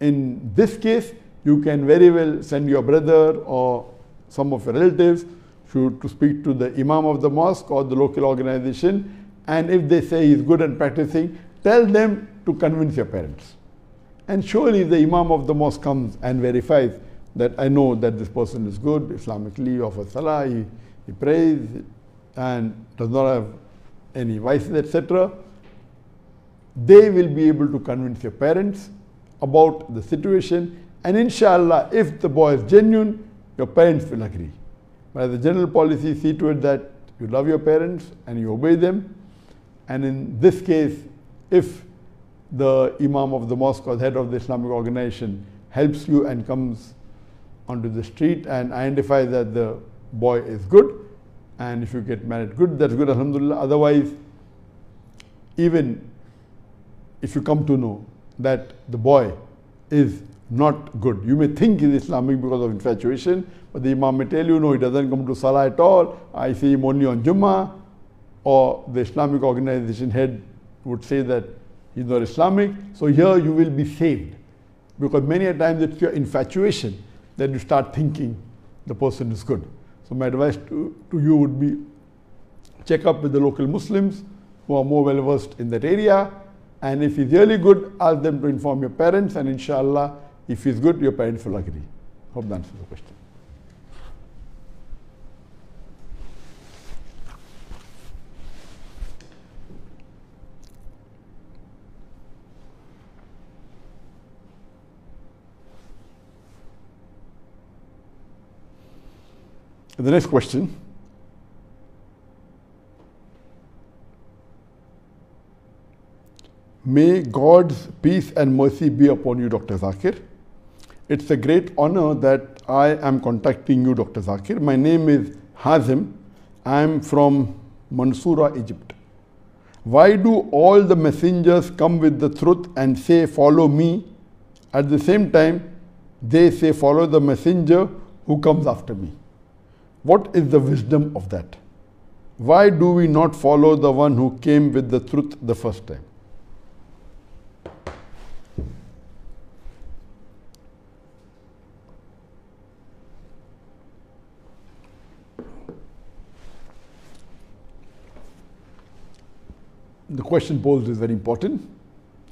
in this case, you can very well send your brother or some of your relatives should to speak to the imam of the mosque or the local organization. And if they say he's good and practicing, tell them to convince your parents. And surely the imam of the mosque comes and verifies that I know that this person is good, Islamically, he offers salah, he, he prays, and does not have any vices, etc. They will be able to convince your parents about the situation, and inshallah, if the boy is genuine, your parents will agree. But as a general policy, see to it that you love your parents and you obey them. And in this case, if the imam of the mosque or the head of the Islamic organization helps you and comes onto the street and identifies that the boy is good and if you get married good that's good alhamdulillah otherwise even if you come to know that the boy is not good you may think he's islamic because of infatuation but the imam may tell you no he doesn't come to salah at all i see him only on jummah or the islamic organization head would say that he's not Islamic. So here you will be saved. Because many a times it's your infatuation that you start thinking the person is good. So my advice to, to you would be check up with the local Muslims who are more well versed in that area. And if he's really good, ask them to inform your parents. And inshallah, if he's good, your parents will agree. Hope that answers the question. The next question. May God's peace and mercy be upon you, Dr. Zakir. It's a great honor that I am contacting you, Dr. Zakir. My name is Hazim. I am from Mansoura, Egypt. Why do all the messengers come with the truth and say, Follow me? At the same time, they say, Follow the messenger who comes after me. What is the wisdom of that? Why do we not follow the one who came with the truth the first time? The question posed is very important,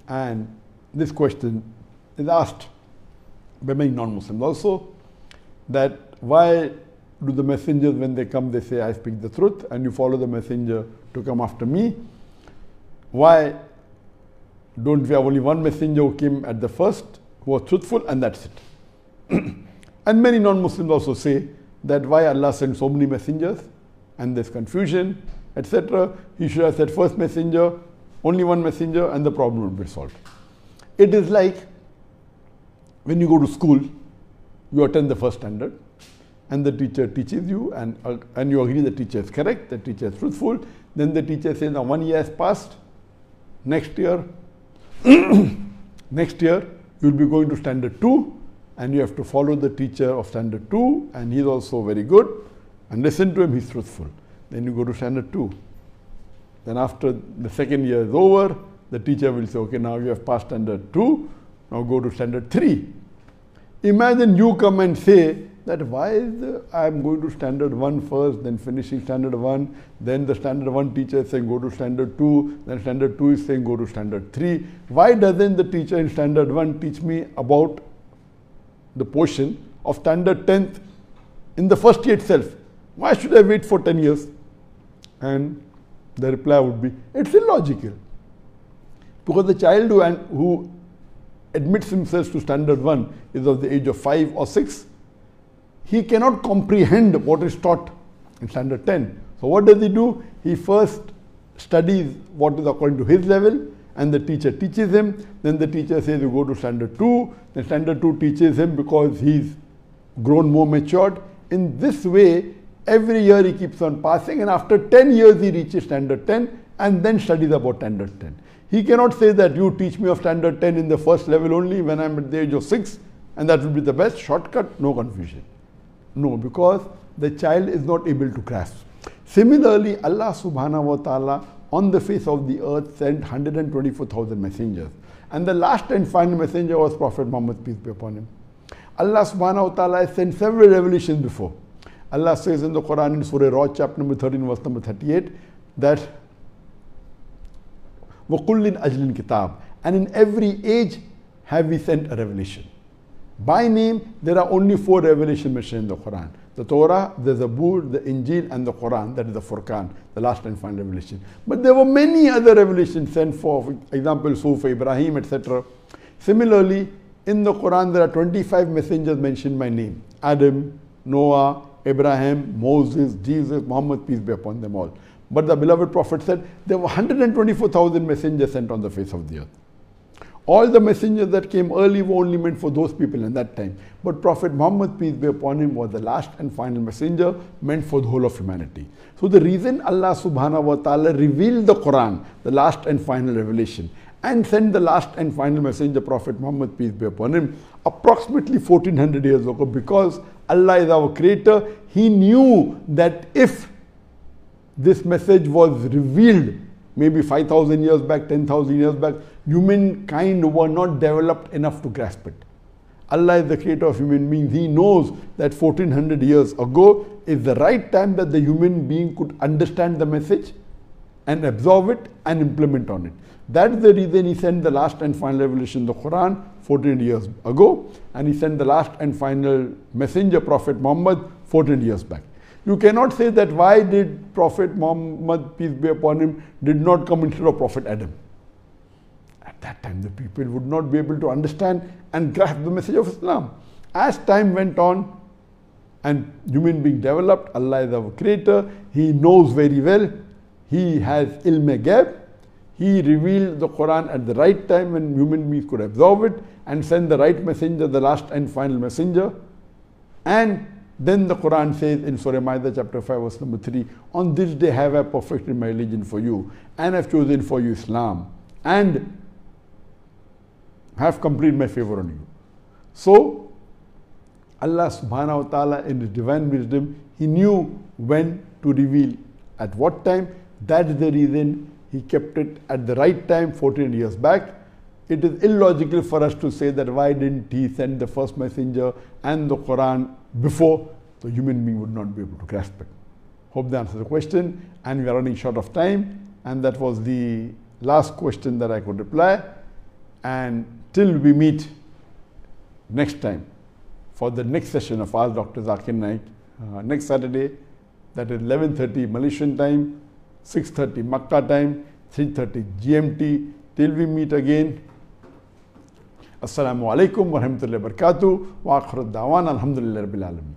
and this question is asked by many non Muslims also that why do the messengers, when they come, they say, I speak the truth, and you follow the messenger to come after me. Why don't we have only one messenger who came at the first who was truthful, and that's it. and many non-Muslims also say that why Allah sent so many messengers, and there's confusion, etc. He should have said first messenger, only one messenger, and the problem would be solved. It is like when you go to school, you attend the first standard, and the teacher teaches you, and, uh, and you agree the teacher is correct, the teacher is truthful. Then the teacher says, now one year has passed, next year, next year, you'll be going to standard 2, and you have to follow the teacher of standard 2, and he's also very good, and listen to him, he's truthful. Then you go to standard 2. Then after the second year is over, the teacher will say, okay, now you have passed standard 2, now go to standard 3. Imagine you come and say that why is the, I'm going to standard 1 first, then finishing standard 1, then the standard 1 teacher is saying go to standard 2, then standard 2 is saying go to standard 3. Why doesn't the teacher in standard 1 teach me about the portion of standard 10th in the first year itself? Why should I wait for 10 years? And the reply would be, it's illogical. Because the child who, who admits himself to standard 1 is of the age of 5 or 6, he cannot comprehend what is taught in standard 10. So what does he do? He first studies what is according to his level and the teacher teaches him. Then the teacher says you go to standard 2. Then standard 2 teaches him because he's grown more matured. In this way, every year he keeps on passing and after 10 years he reaches standard 10 and then studies about standard 10. He cannot say that you teach me of standard 10 in the first level only when I'm at the age of 6 and that will be the best shortcut, no confusion. No, because the child is not able to grasp. Similarly, Allah subhanahu wa ta'ala on the face of the earth sent 124,000 messengers. And the last and final messenger was Prophet Muhammad, peace be upon him. Allah subhanahu wa ta'ala has sent several revelations before. Allah says in the Quran in Surah Ra'd, chapter number 13, verse number 38, that وَقُلِّنْ أَجْلٍ kitab, And in every age have we sent a revelation. By name, there are only four revelation mentioned in the Quran. The Torah, the Zabur, the Injil, and the Quran, that is the Furqan, the last and final revelation. But there were many other revelations sent for, for example, Suhuf, Ibrahim, etc. Similarly, in the Quran, there are 25 messengers mentioned by name Adam, Noah, Abraham, Moses, Jesus, Muhammad, peace be upon them all. But the beloved Prophet said there were 124,000 messengers sent on the face of the earth. All the messengers that came early were only meant for those people in that time. But Prophet Muhammad, peace be upon him, was the last and final messenger meant for the whole of humanity. So the reason Allah subhanahu wa ta'ala revealed the Quran, the last and final revelation, and sent the last and final messenger, Prophet Muhammad, peace be upon him, approximately 1400 years ago, because Allah is our creator, He knew that if this message was revealed maybe 5000 years back, 10,000 years back, humankind were not developed enough to grasp it. Allah is the creator of human beings. He knows that 1400 years ago is the right time that the human being could understand the message and absorb it and implement on it. That's the reason he sent the last and final revelation, the Quran, 14 years ago, and he sent the last and final messenger, Prophet Muhammad, 14 years back. You cannot say that why did Prophet Muhammad, peace be upon him, did not come instead of Prophet Adam. At that time, the people would not be able to understand and grasp the message of Islam. As time went on and human being developed, Allah is our creator, He knows very well, He has ilm ghaib, He revealed the Quran at the right time when human beings could absorb it and send the right messenger, the last and final messenger. And then the Quran says in Surah Ma'idah chapter 5 verse number 3, on this day have I perfected my religion for you and have chosen for you Islam and have completed my favor on you. So Allah subhanahu wa ta'ala in his divine wisdom, he knew when to reveal at what time. That is the reason he kept it at the right time 14 years back. It is illogical for us to say that why didn't he send the first messenger and the Quran before the human being would not be able to grasp it. Hope that answers the question and we are running short of time and that was the last question that I could reply and till we meet next time for the next session of our Dr. Zakir Naik uh, next Saturday that is 11.30 Malaysian time, 6.30 Makkah time, 3.30 GMT. Till we meet again. Assalamu alaikum wa rahmatullahi wa barakatuh wa dawan alhamdulillah.